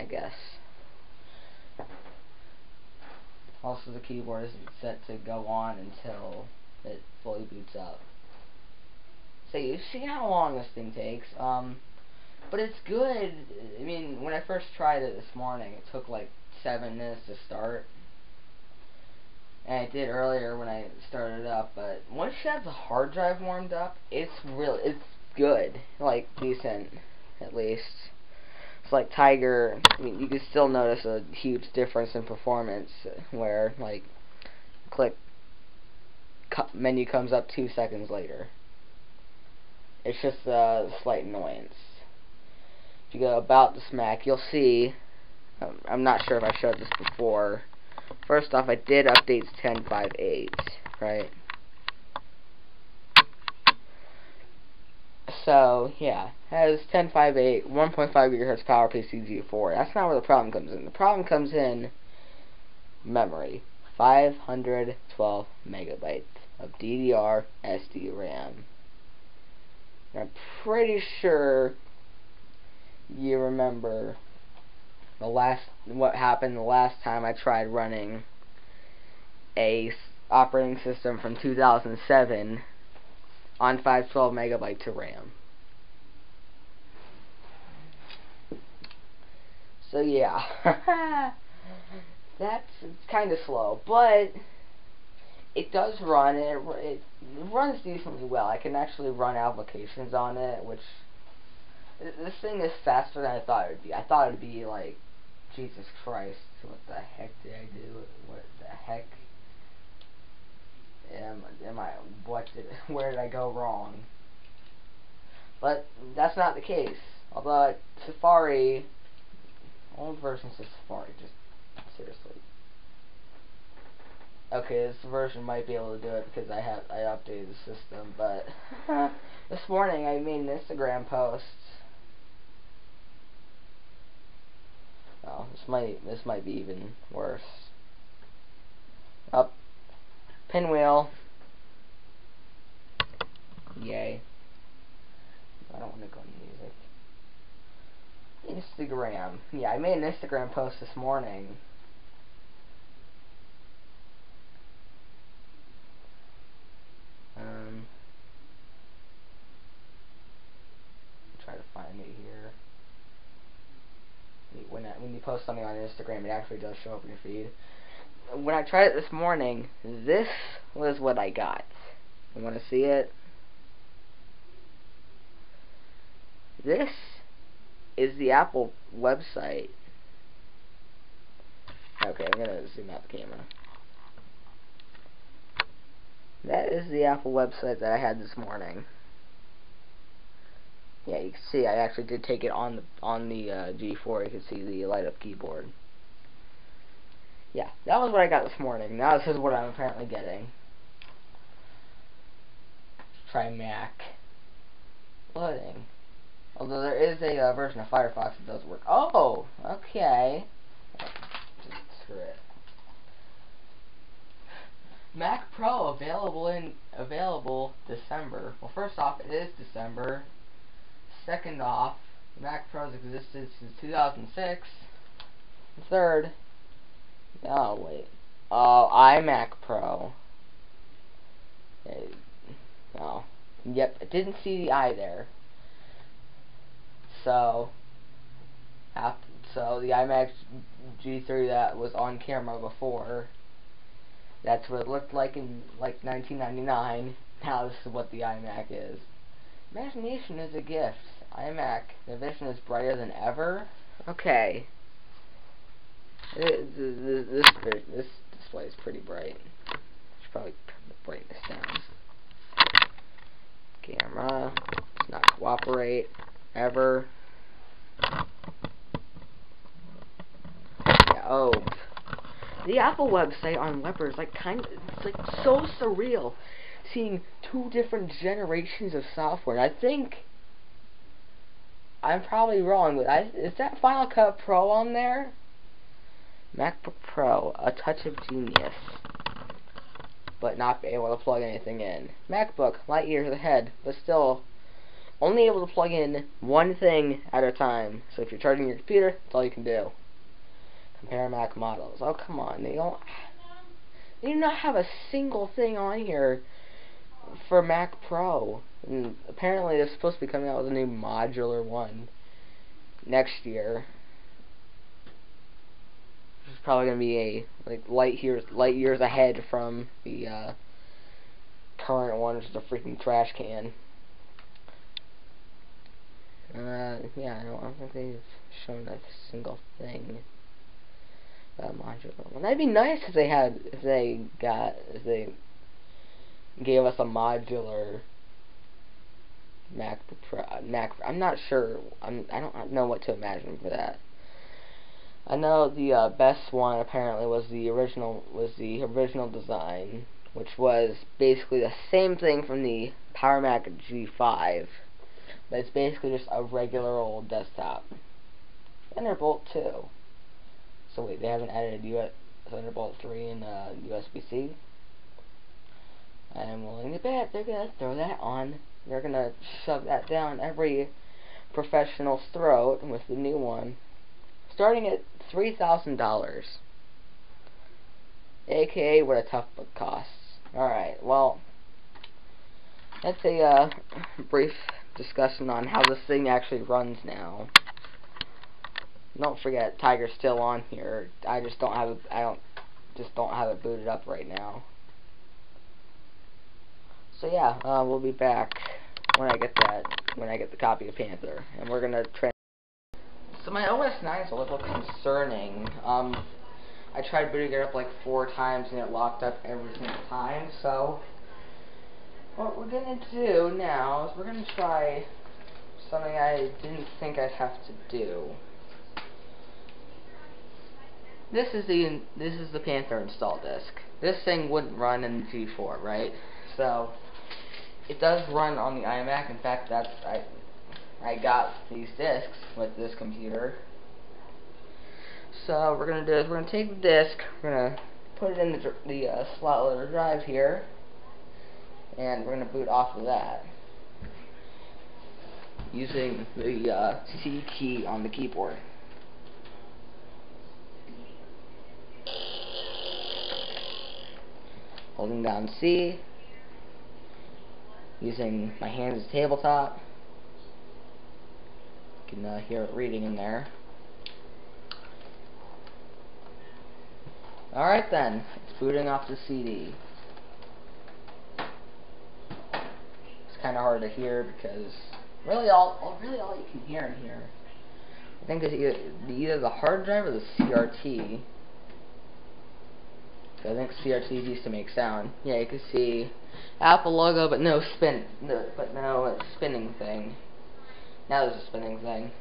I guess. Also, the keyboard isn't set to go on until it fully boots up. So you see how long this thing takes. Um, but it's good. I mean, when I first tried it this morning, it took like seven minutes to start. And I did earlier when I started up, but once you have the hard drive warmed up, it's really, it's good. Like, decent, at least. It's like Tiger, I mean, you can still notice a huge difference in performance, where, like, click, menu comes up two seconds later. It's just a slight annoyance. If you go About This Mac, you'll see, um, I'm not sure if I showed this before, first off, I did update to 10.5.8, right? So, yeah, has 10.5.8, 1.5 gigahertz PowerPC G4. That's not where the problem comes in. The problem comes in memory. 512 megabytes of DDR SD RAM. I'm pretty sure you remember the last what happened the last time I tried running a operating system from 2007 on 512 megabytes of RAM. So yeah, that's kind of slow, but it does run. It, it runs decently well. I can actually run applications on it, which this thing is faster than I thought it would be. I thought it would be like Jesus Christ, what the heck did I do? What the heck? Am, am I, what did, where did I go wrong? But that's not the case. Although Safari, old versions of Safari, just seriously. Okay, this version might be able to do it because I have I updated the system, but this morning I made an Instagram post Oh, this might this might be even worse. Up, pinwheel. Yay. I don't want to go music. Instagram. Yeah, I made an Instagram post this morning. Um, try to find it here when I, when you post something on Instagram, it actually does show up in your feed. When I tried it this morning, this was what I got. You want to see it? This is the Apple website. Okay, I'm gonna zoom out the camera. That is the Apple website that I had this morning yeah, you can see I actually did take it on the on the uh, G4. You can see the light up keyboard. Yeah, that was what I got this morning. Now this is what I'm apparently getting. Try Mac. Loading. Although there is a uh, version of Firefox that does work. Oh, okay. Screw it. Mac Pro available in available December. Well, first off, it is December. Second off, Mac Pro's existed since 2006. Third, oh wait, oh iMac Pro. oh, yep, I didn't see the I there. So, so the iMac G3 that was on camera before, that's what it looked like in like 1999. Now this is what the iMac is. Imagination is a gift. iMac, the vision is brighter than ever. Okay. This, this, this display is pretty bright. Should probably the brightness down. Camera does not cooperate ever. Yeah, oh, the Apple website on Leopard is like kind of it's like so surreal seeing two different generations of software. I think I'm probably wrong, but I, is that Final Cut Pro on there? MacBook Pro, a touch of genius, but not be able to plug anything in. MacBook, light years ahead, but still only able to plug in one thing at a time. So if you're charging your computer, that's all you can do. Compare Mac models. Oh come on, they don't. They do not have a single thing on here for Mac Pro. And apparently they're supposed to be coming out with a new modular one next year. Probably gonna be a like light years light years ahead from the uh, current one, which is a freaking trash can. Uh, yeah, I don't, I don't think they've shown a single thing about modular. Well, that'd be nice if they had, if they got, if they gave us a modular Mac Pro, Mac. I'm not sure. I'm. I don't know what to imagine for that. I know the uh, best one apparently was the original was the original design, which was basically the same thing from the Power Mac G5, but it's basically just a regular old desktop. Thunderbolt 2. So wait, they haven't added US Thunderbolt 3 and uh, USB-C. I'm willing to bet they're gonna throw that on. They're gonna shove that down every professional's throat with the new one starting at $3,000. AKA what a tough book costs. Alright, well, that's a uh, brief discussion on how this thing actually runs now. Don't forget, Tiger's still on here. I just don't have it, I don't, just don't have it booted up right now. So yeah, uh, we'll be back when I get that, when I get the copy of Panther. And we're gonna try so my OS 9 is a little concerning. Um, I tried booting it up like four times and it locked up every single time. So what we're gonna do now is we're gonna try something I didn't think I'd have to do. This is the this is the Panther install disk. This thing wouldn't run in the G4, right? So it does run on the iMac. In fact, that's I I got these discs with this computer. So we're gonna do is we're gonna take the disc, we're gonna put it in the the uh, slot loader drive here, and we're gonna boot off of that using the uh, C key on the keyboard. Holding down C, using my hands as tabletop can uh, hear it reading in there. Alright then, it's booting off the CD. It's kind of hard to hear because really all, really all you can hear in here, I think is either, either the hard drive or the CRT. I think CRT used to make sound. Yeah, you can see Apple logo, but no spin, no, but no spinning thing. Now there's a spinning thing.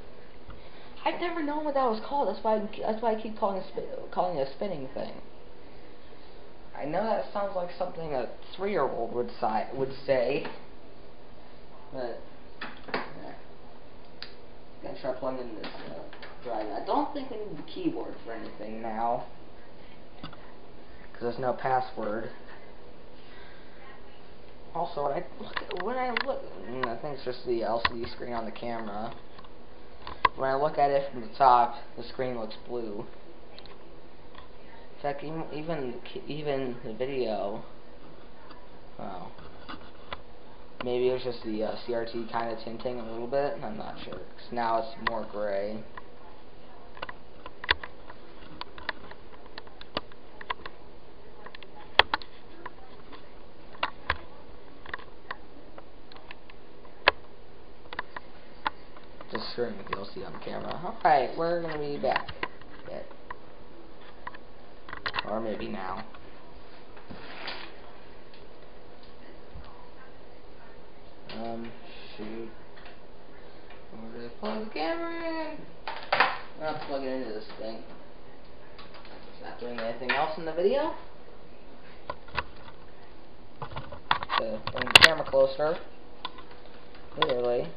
I've never known what that was called. That's why I, that's why I keep calling it calling it a spinning thing. I know that sounds like something a three-year-old would say would say, but yeah. gonna try plugging in this uh, drive. I don't think I need the keyboard for anything now because there's no password. Also, when I look, when I look, mm, I think it's just the LCD screen on the camera. When I look at it from the top, the screen looks blue. In fact, even even the video. Oh, maybe it was just the uh, CRT kind of tinting a little bit. I'm not sure. Cause now it's more gray. Screwing with you'll see on camera. Alright, we're gonna be back. Yet. Or maybe now. Um, shoot. We're gonna plug the camera in. I'm not plugging into this thing. It's not doing anything else in the video. So, bring the camera closer. Literally,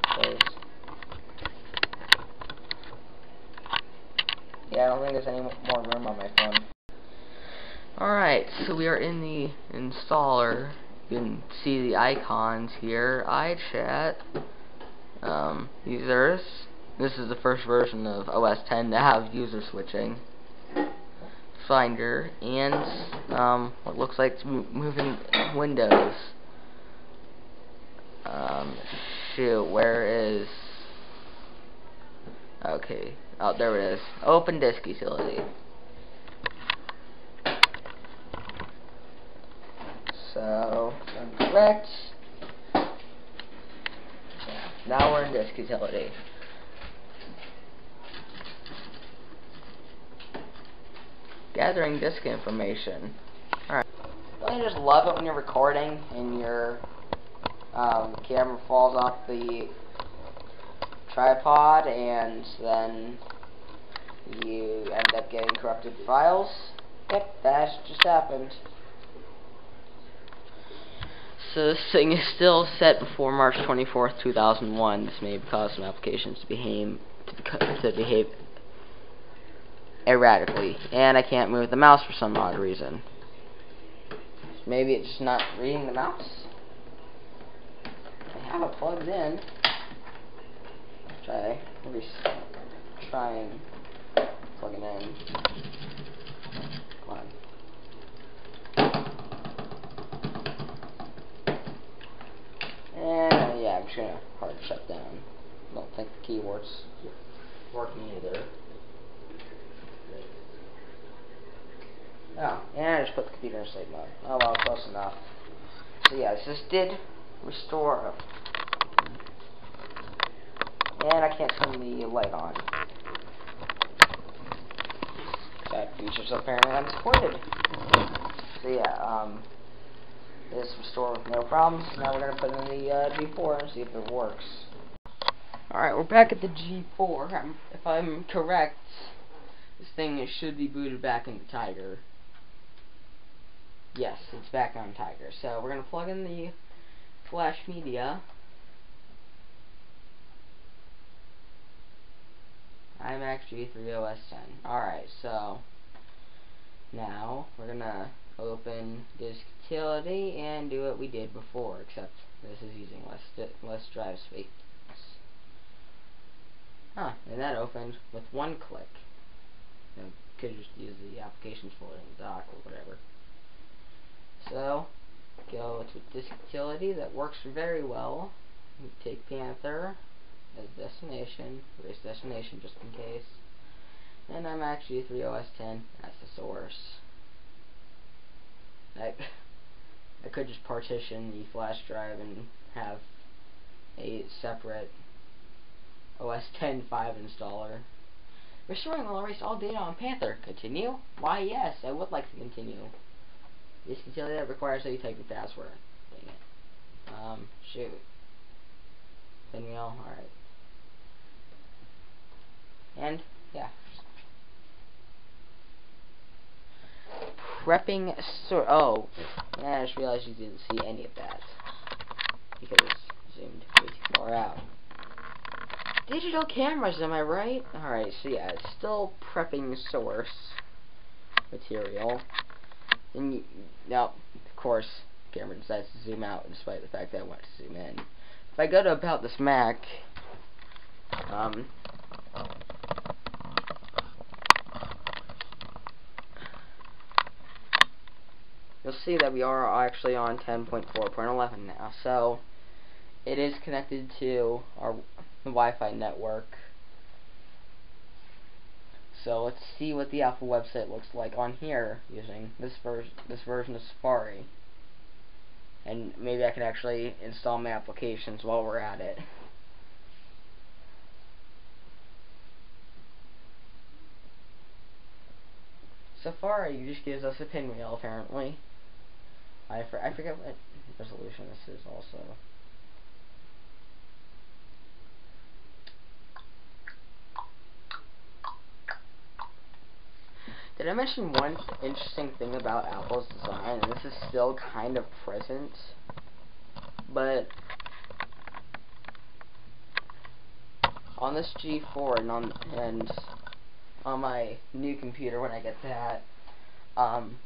Yeah, I don't think there's any more room on my phone. Alright, so we are in the installer. You can see the icons here. iChat. Um, users. This is the first version of OS 10 to have user switching. Finder. And, um, what looks like moving windows. Um, shoot, where is... Okay, oh, there it is. Open disk utility. So, correct. Now we're in disk utility. Gathering disk information. Alright. Don't you just love it when you're recording and your um, camera falls off the tripod and then you end up getting corrupted files? Yep, that just happened. So this thing is still set before March 24th, 2001. This may cause some applications to behave to, to behave erratically, and I can't move the mouse for some odd reason. Maybe it's just not reading the mouse. I have it plugged in. Try, try and plug it in. Come on. And uh, yeah, I'm just gonna hard shut down. I Don't think the keyboard's working either. Oh, and I just put the computer in sleep mode. Oh well, close enough. So yeah, this did restore. And I can't turn the light on. That feature's apparently unsupported. So yeah, um, this restore with no problems. Now we're gonna put in the uh, G4 and see if it works. Alright, we're back at the G4. I'm, if I'm correct, this thing should be booted back into Tiger. Yes, it's back on Tiger. So we're going to plug in the Flash Media. iMac G3 OS 10. Alright, so now we're going to open disk utility and do what we did before, except this is using less less drive space. Huh, and that opened with one click. You could just use the applications folder in the dock or whatever. So, go to disk utility that works very well. We take Panther as destination, erase destination just in case. And I'm actually 3OS 10 as the source. I, I could just partition the flash drive and have a separate OS 10 5 installer. Restoring will erase all data on Panther. Continue? Why yes, I would like to continue. This utility that requires that you type your password. Dang it. Um, shoot. Pinwheel, alright. And, yeah. Prepping sort oh. I just realized you didn't see any of that. Because it's zoomed way too far out. Digital cameras, am I right? Alright, so yeah, it's still prepping source material. And you, now, of course, camera decides to zoom out despite the fact that I want to zoom in. If I go to about this Mac, um, you'll see that we are actually on 10.4.11 now. So, it is connected to our Wi-Fi network. So let's see what the Apple website looks like on here using this ver this version of Safari. And maybe I can actually install my applications while we're at it. Safari just gives us a pinwheel apparently. I, for I forget what resolution this is also. Did I mention one interesting thing about Apple's design? And this is still kind of present. But on this G4 and on and on my new computer when I get that, um,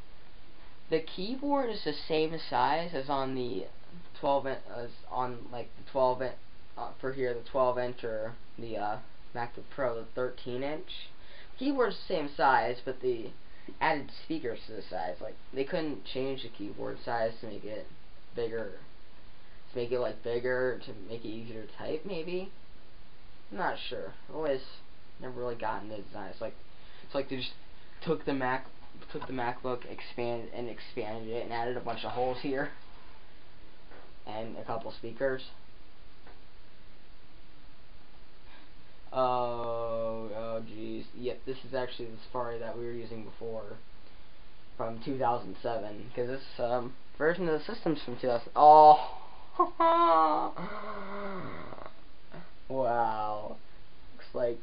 the keyboard is the same size as on the 12 as on like the 12 uh, for here the 12 inch or the uh, MacBook Pro the 13 inch keyboard's the same size, but the added speakers to the size. Like they couldn't change the keyboard size to make it bigger. to make it like bigger to make it easier to type maybe. I'm not sure. Always never really gotten the design. It's like it's like they just took the Mac took the MacBook expand and expanded it and added a bunch of holes here and a couple speakers. Oh, oh jeez. Yep, this is actually the Safari that we were using before from 2007 because this um, version of the system's from 2000. Oh. wow. Looks like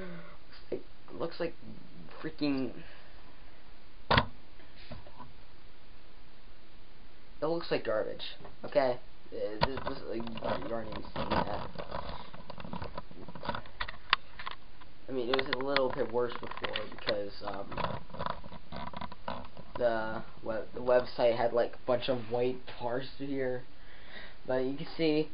looks like looks like freaking it looks like garbage. Okay, this, this like your name's that. I mean, it was a little bit worse before because um, the web the website had like a bunch of white bars here, but you can see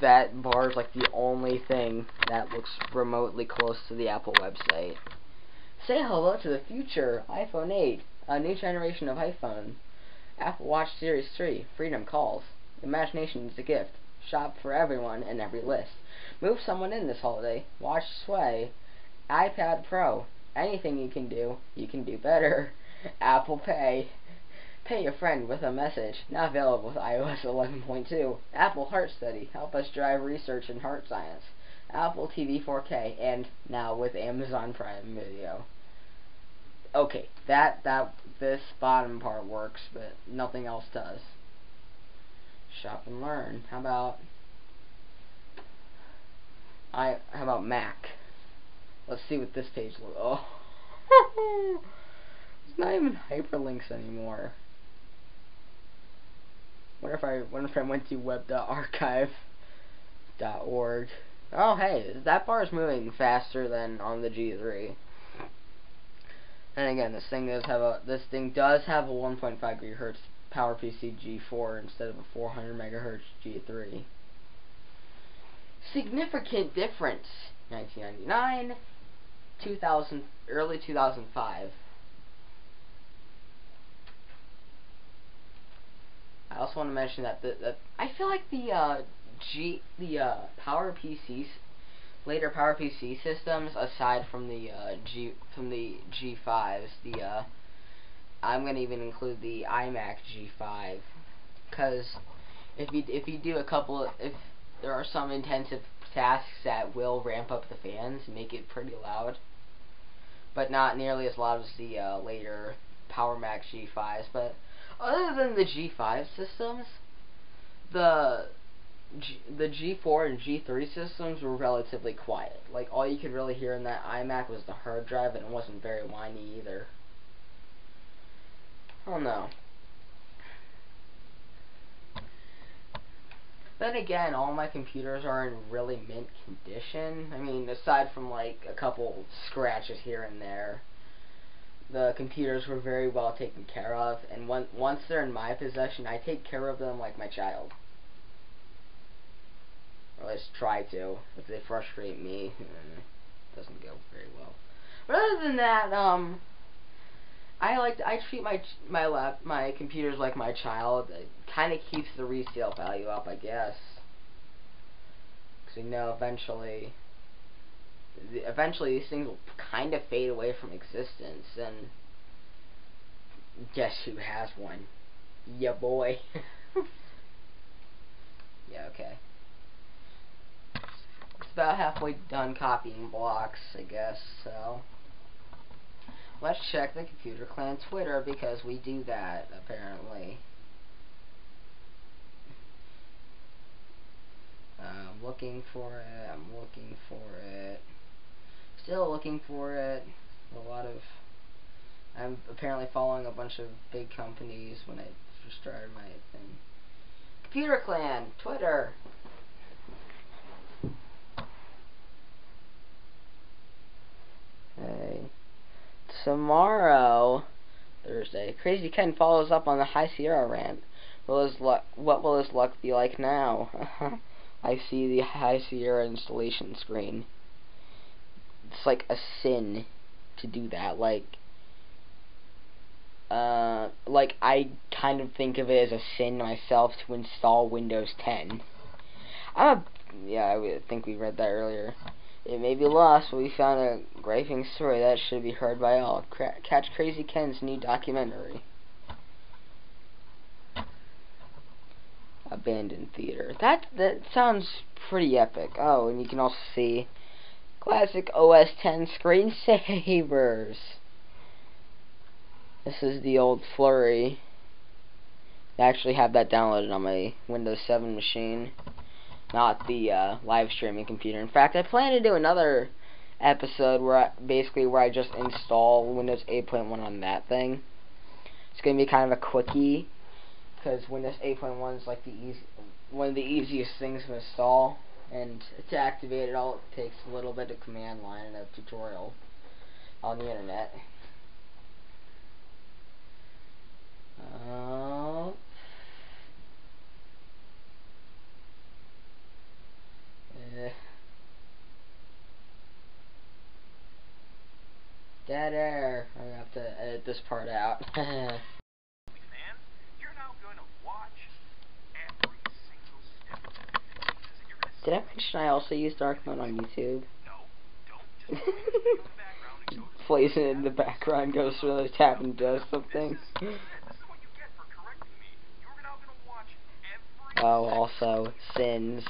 that bar is like the only thing that looks remotely close to the Apple website. Say hello to the future iPhone 8, a new generation of iPhone. Apple Watch Series 3, Freedom Calls. Imagination is a gift. Shop for everyone and every list. Move someone in this holiday. Watch Sway. iPad Pro. Anything you can do, you can do better. Apple Pay. Pay your friend with a message. Now available with iOS 11.2. Apple Heart Study. Help us drive research in heart science. Apple TV 4K. And now with Amazon Prime Video okay, that that this bottom part works, but nothing else does. Shop and learn. How about I? How about Mac? Let's see what this page looks. Oh, it's not even hyperlinks anymore. What if I? What if I went to web.archive.org? Oh, hey, that bar is moving faster than on the G3. And again, this thing does have a this thing does have a 1.5 gigahertz PowerPC G4 instead of a 400 megahertz G3. Significant difference. 1999, 2000, early 2005. I also want to mention that the, that I feel like the uh, G the uh, PowerPC later PowerPC systems, aside from the uh, G from the G5s, the uh, I'm gonna even include the iMac G5, because if you if you do a couple, if there are some intensive tasks that will ramp up the fans, make it pretty loud, but not nearly as loud as the uh, later PowerMac G5s. But other than the G5 systems, the G the G4 and G3 systems were relatively quiet. Like, all you could really hear in that iMac was the hard drive, and it wasn't very whiny either. Oh no. Then again, all my computers are in really mint condition. I mean, aside from like a couple scratches here and there, the computers were very well taken care of. And when, once they're in my possession, I take care of them like my child. At least try to. If they frustrate me, it doesn't go very well. But other than that, um, I like to, I treat my my lap my computers like my child. It kind of keeps the resale value up, I guess. Because we know eventually, eventually these things will kind of fade away from existence, and guess who has one? Yeah, boy. yeah, okay about halfway done copying blocks, I guess, so let's check the Computer Clan Twitter because we do that, apparently. I'm looking for it, I'm looking for it, still looking for it, a lot of, I'm apparently following a bunch of big companies when I first started my thing. Computer Clan, Twitter, Okay. Tomorrow, Thursday, Crazy Ken follows up on the High Sierra rant. Will his luck? What will his luck be like now? I see the High Sierra installation screen. It's like a sin to do that. Like, uh, like I kind of think of it as a sin myself to install Windows 10. I'm a, yeah, I think we read that earlier. It may be lost, but we found a griping story that should be heard by all. Cra catch Crazy Ken's new documentary. Abandoned Theater. That that sounds pretty epic. Oh, and you can also see classic OS 10 screensavers. This is the old Flurry. I actually have that downloaded on my Windows 7 machine, not the uh, live streaming computer. In fact, I plan to do another episode where I, basically where I just install Windows 8.1 on that thing. It's gonna be kind of a quickie because Windows 8.1 is like the easy, one of the easiest things to install, and to activate it all it takes a little bit of command line and a tutorial on the internet. Uh, eh. Dead air. I'm gonna have to edit this part out. Fans, you're now going to watch every single step of the video. You're gonna Did I mention I also use dark mode on YouTube? No, don't. Just play it in the background and go through Plays it in the background, goes through the tab and does something. This is what you get for correcting me. You're now going to watch every Oh, also, sins.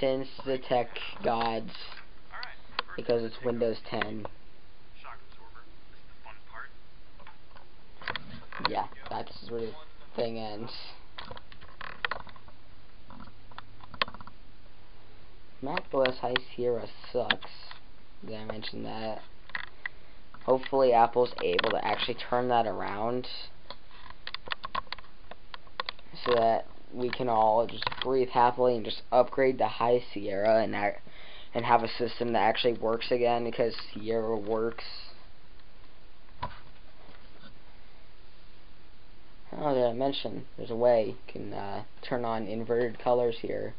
To the tech gods. Because it's Windows 10. Shock absorber. This is the fun part. Yeah, that's where the thing ends. macOS High Sierra sucks. Did I mention that? Hopefully Apple's able to actually turn that around so that we can all just breathe happily and just upgrade to High Sierra and that, and have a system that actually works again because Sierra works. Oh, did I mention there's a way you can uh, turn on inverted colors here.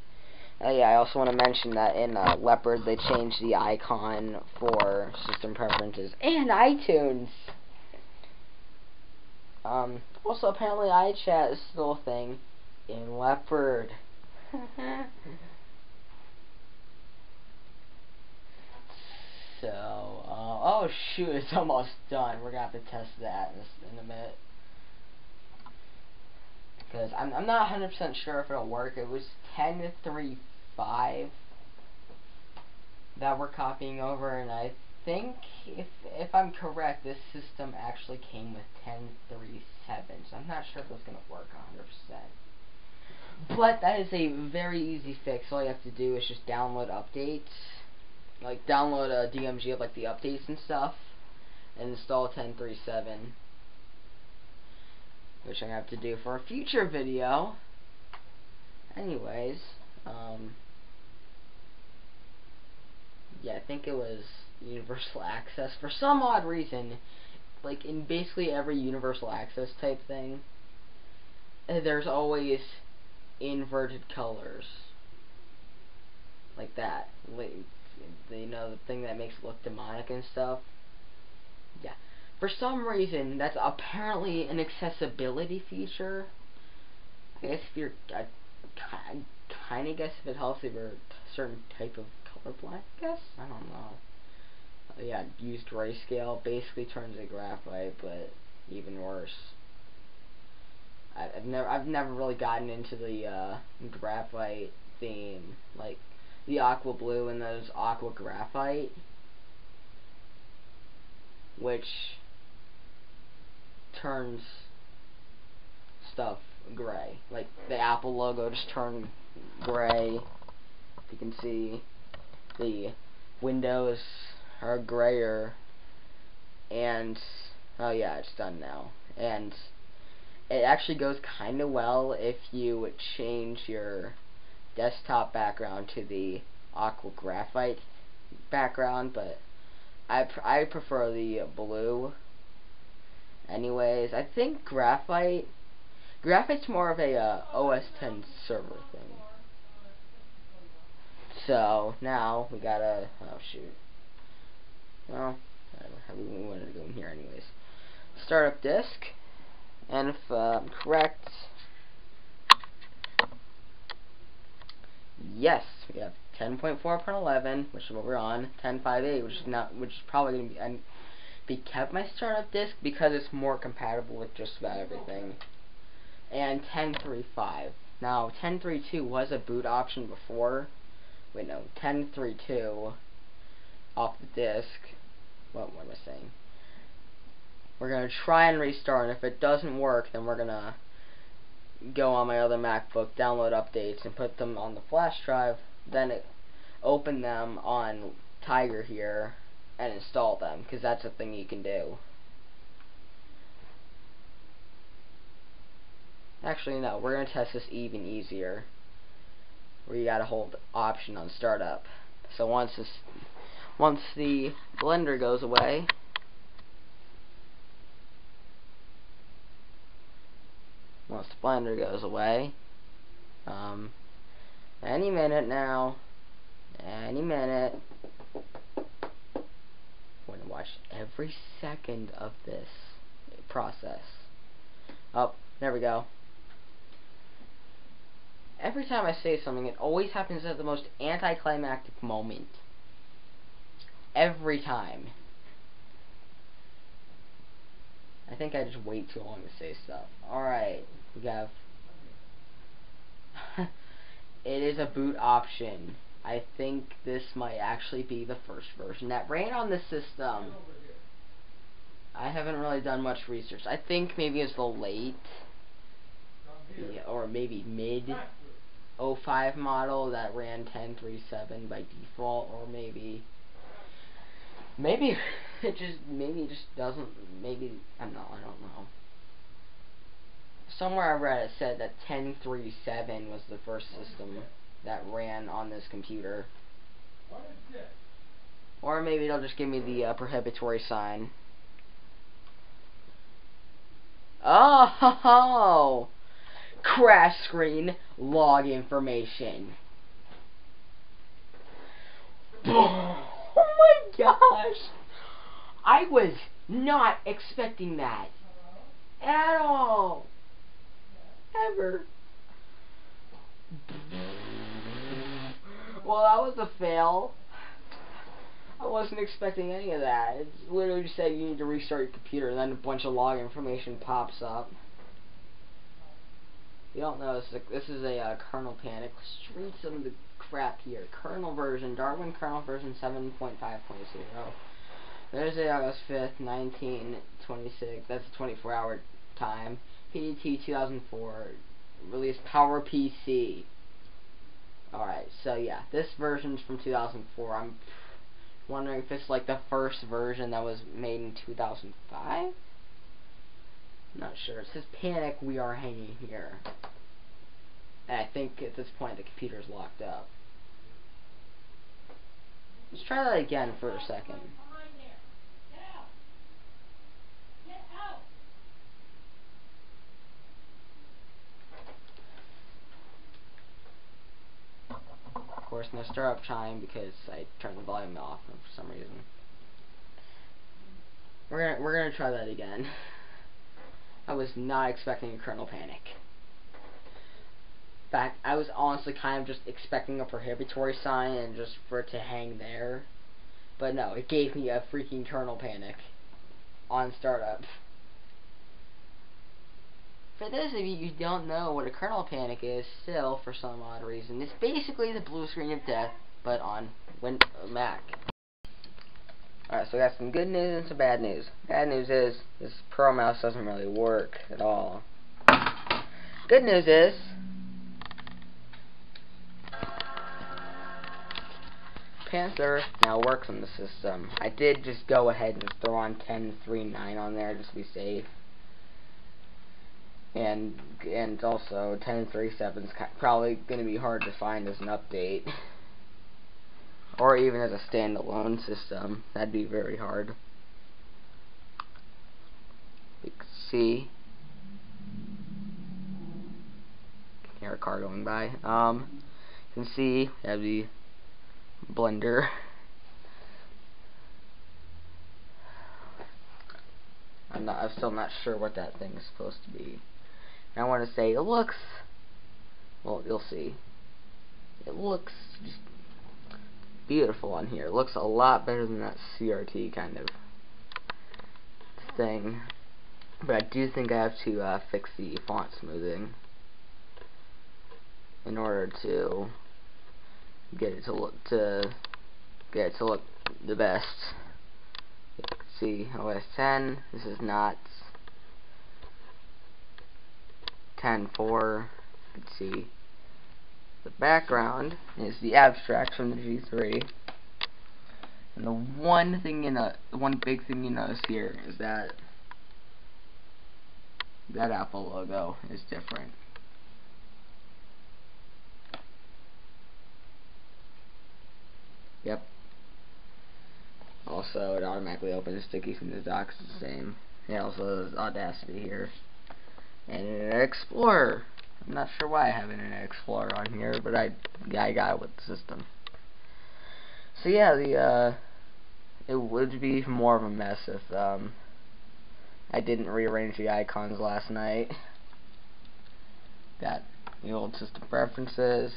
Uh, yeah, I also want to mention that in uh, Leopard they changed the icon for system preferences and iTunes. Um, also, apparently iChat is still a thing in Leopard. so, uh, oh shoot, it's almost done. We're gonna have to test that in, a minute. Because I'm, I'm not 100% sure if it'll work. It was 10.3.5 that we're copying over, and I think, if if I'm correct, this system actually came with 10.3.7, so I'm not sure if it's going to work 100%. But that is a very easy fix. All you have to do is just download updates, like download a DMG of like the updates and stuff, and install 10.3.7 which I have to do for a future video. Anyways, um, yeah, I think it was Universal Access. For some odd reason, like in basically every Universal Access type thing, there's always inverted colors. Like that. You know, the thing that makes it look demonic and stuff. Yeah for some reason, that's apparently an accessibility feature. I guess if you're, I kind of guess if it helps if you're a certain type of colorblind, I guess? I don't know. Uh, yeah, used grayscale basically turns it graphite, but even worse. I've never, I've never really gotten into the uh, graphite theme, like the aqua blue and those aqua graphite, which turns stuff gray. Like the Apple logo just turned gray. You can see the windows are grayer and oh yeah, it's done now. And it actually goes kind of well if you change your desktop background to the aqua graphite background, but I pr I prefer the blue Anyways, I think Graphite, Graphite's more of a uh, OS 10 server thing. So now we gotta. Oh shoot. Well. We wanted to go in here anyways. startup disk, and if uh, I'm correct, yes, we have 10.4.11, which is what we're on, 10.5.8, which is not, which is probably going to be, and be kept my startup disk because it's more compatible with just about everything, and 10.3.5. Now, 10.3.2 was a boot option before, wait no, 10.3.2 off the disk, what, what am I saying? We're going to try and restart, and if it doesn't work, then we're going to go on my other MacBook, download updates, and put them on the flash drive, then it, open them on Tiger here, and install them, because that's a thing you can do. Actually, no, we're going to test this even easier, where you got to hold option on startup. So once this, once the blender goes away, once the blender goes away. Um, any minute now. Any minute. I'm going to watch every second of this process. Oh, there we go. Every time I say something, it always happens at the most anticlimactic moment. Every time. I think I just wait too long to say stuff. Alright, have... it is a boot option. I think this might actually be the first version that ran on the system. I haven't really done much research. I think maybe it's the late, yeah, or maybe mid 05 model that ran 1037 by default, or maybe Maybe it just maybe it just doesn't maybe I don't I don't know. Somewhere I read it said that 1037 was the first system that ran on this computer. Or maybe it'll just give me the uh, prohibitory sign. Oh, ho, ho. crash screen, log information. Oh my gosh! I was not expecting that. At all. Ever. Well, that was a fail. I wasn't expecting any of that. It's literally just said you need to restart your computer, and then a bunch of log information pops up. You don't know, this is a, uh, kernel panic. Let's read some of the crap here. Kernel version, Darwin kernel version 7.5.0. Thursday, August 5th, 1926. That's a 24 hour time. PDT 2004. Release PowerPC. Alright, so yeah, this version's from 2004. I'm wondering if it's like the first version that was made in 2005? Not sure. It says panic, we are hanging here. And I think at this point the computer's locked up. Let's try that again for a second. Of course, no startup chime because I turned the volume off for some reason. We're gonna we're gonna try that again. I was not expecting a kernel panic. In fact, I was honestly kind of just expecting a prohibitory sign and just for it to hang there. But no, it gave me a freaking kernel panic on startup. For those of you who don't know what a kernel panic is, still, for some odd reason, it's basically the blue screen of death, but on Win uh, Mac. Alright, so we got some good news and some bad news. Bad news is, this Pro Mouse doesn't really work at all. Good news is, Panther now works on the system. I did just go ahead and throw on 10.3.9 on there just to be safe. And and also 10.3.7 is probably going to be hard to find as an update or even as a standalone system. That'd be very hard. See. Can hear a car going by. Um, you can see that'd be Blender. I'm not. I'm still not sure what that thing is supposed to be. I want to say it looks. Well, you'll see. It looks beautiful on here. It looks a lot better than that CRT kind of thing. But I do think I have to uh, fix the font smoothing in order to get it to look to get it to look the best. See OS 10. This is not 10.4. You can see the background is the abstract from the G3. And the one thing you know, one big thing you notice here is that that Apple logo is different. Yep. Also, it automatically opens sticky from the docs the same. It also has Audacity here. Internet Explorer. I'm not sure why I have Internet Explorer on here, but I, I got it with the system. So yeah, the, uh, it would be more of a mess if, um, I didn't rearrange the icons last night. Got the old system preferences.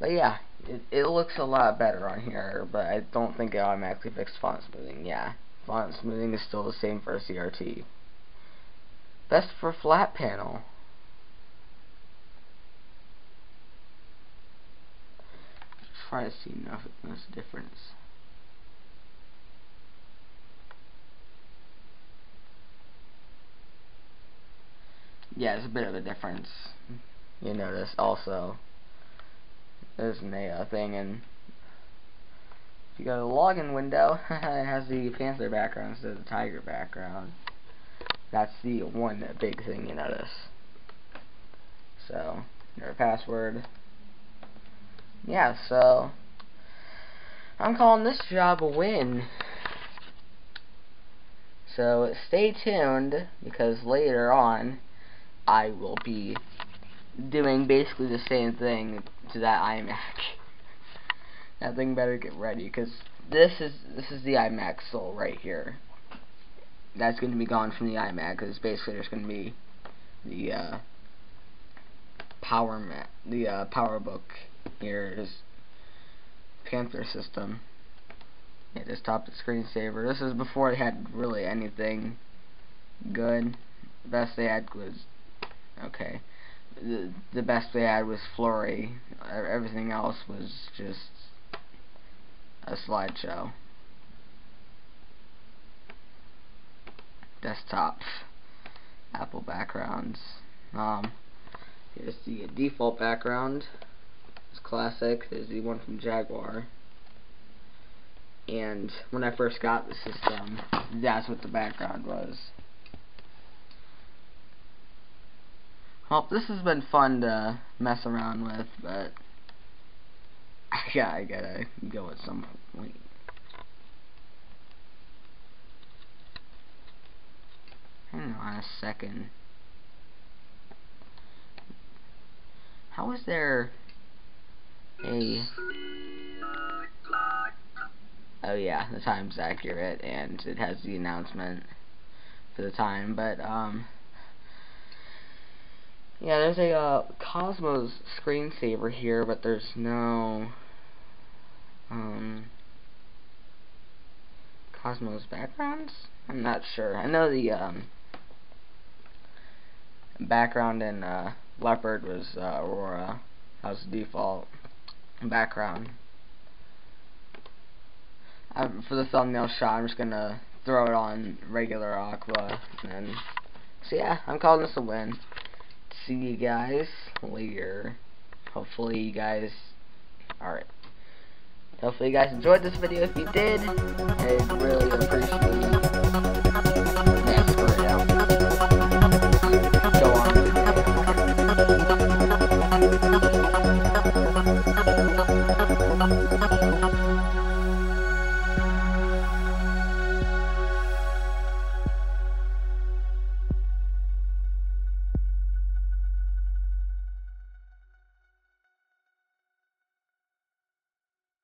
But yeah, it, it looks a lot better on here, but I don't think it automatically fixed font smoothing. Yeah, font smoothing is still the same for CRT. Best for flat panel. Try to see a difference. yeah, there's a bit of a difference. You notice also. There's an thing and if you go to the login window, it has the panther background instead of the tiger background. That's the one big thing you notice. So, your password. Yeah, so I'm calling this job a win. So stay tuned because later on I will be doing basically the same thing to that iMac. that thing better get ready because this is this is the iMac soul right here. That's going to be gone from the iMac because basically there's going to be the uh, power mat, the uh, PowerBook here is Panther system. Yeah, just top the screensaver. This is before they had really anything good. The best they had was okay. The, the best they had was Flurry. Everything else was just a slideshow. Desktop. Apple backgrounds. Um, here's the default background. It's classic. There's the one from Jaguar. And when I first got the system, that's what the background was. Well, this has been fun to mess around with, but yeah, I gotta go at some point. On a second. How is there a... Oh yeah, the time's accurate, and it has the announcement for the time, but, um... Yeah, there's a uh, Cosmos screensaver here, but there's no um, Cosmos backgrounds. I'm not sure. I know the um, background in uh, Leopard was uh, Aurora. That was the default background. For the thumbnail shot, I'm just gonna throw it on regular Aqua, and so yeah, I'm calling this a win see you guys later. Hopefully you guys, alright. Hopefully you guys enjoyed this video. If you did, I really appreciate it.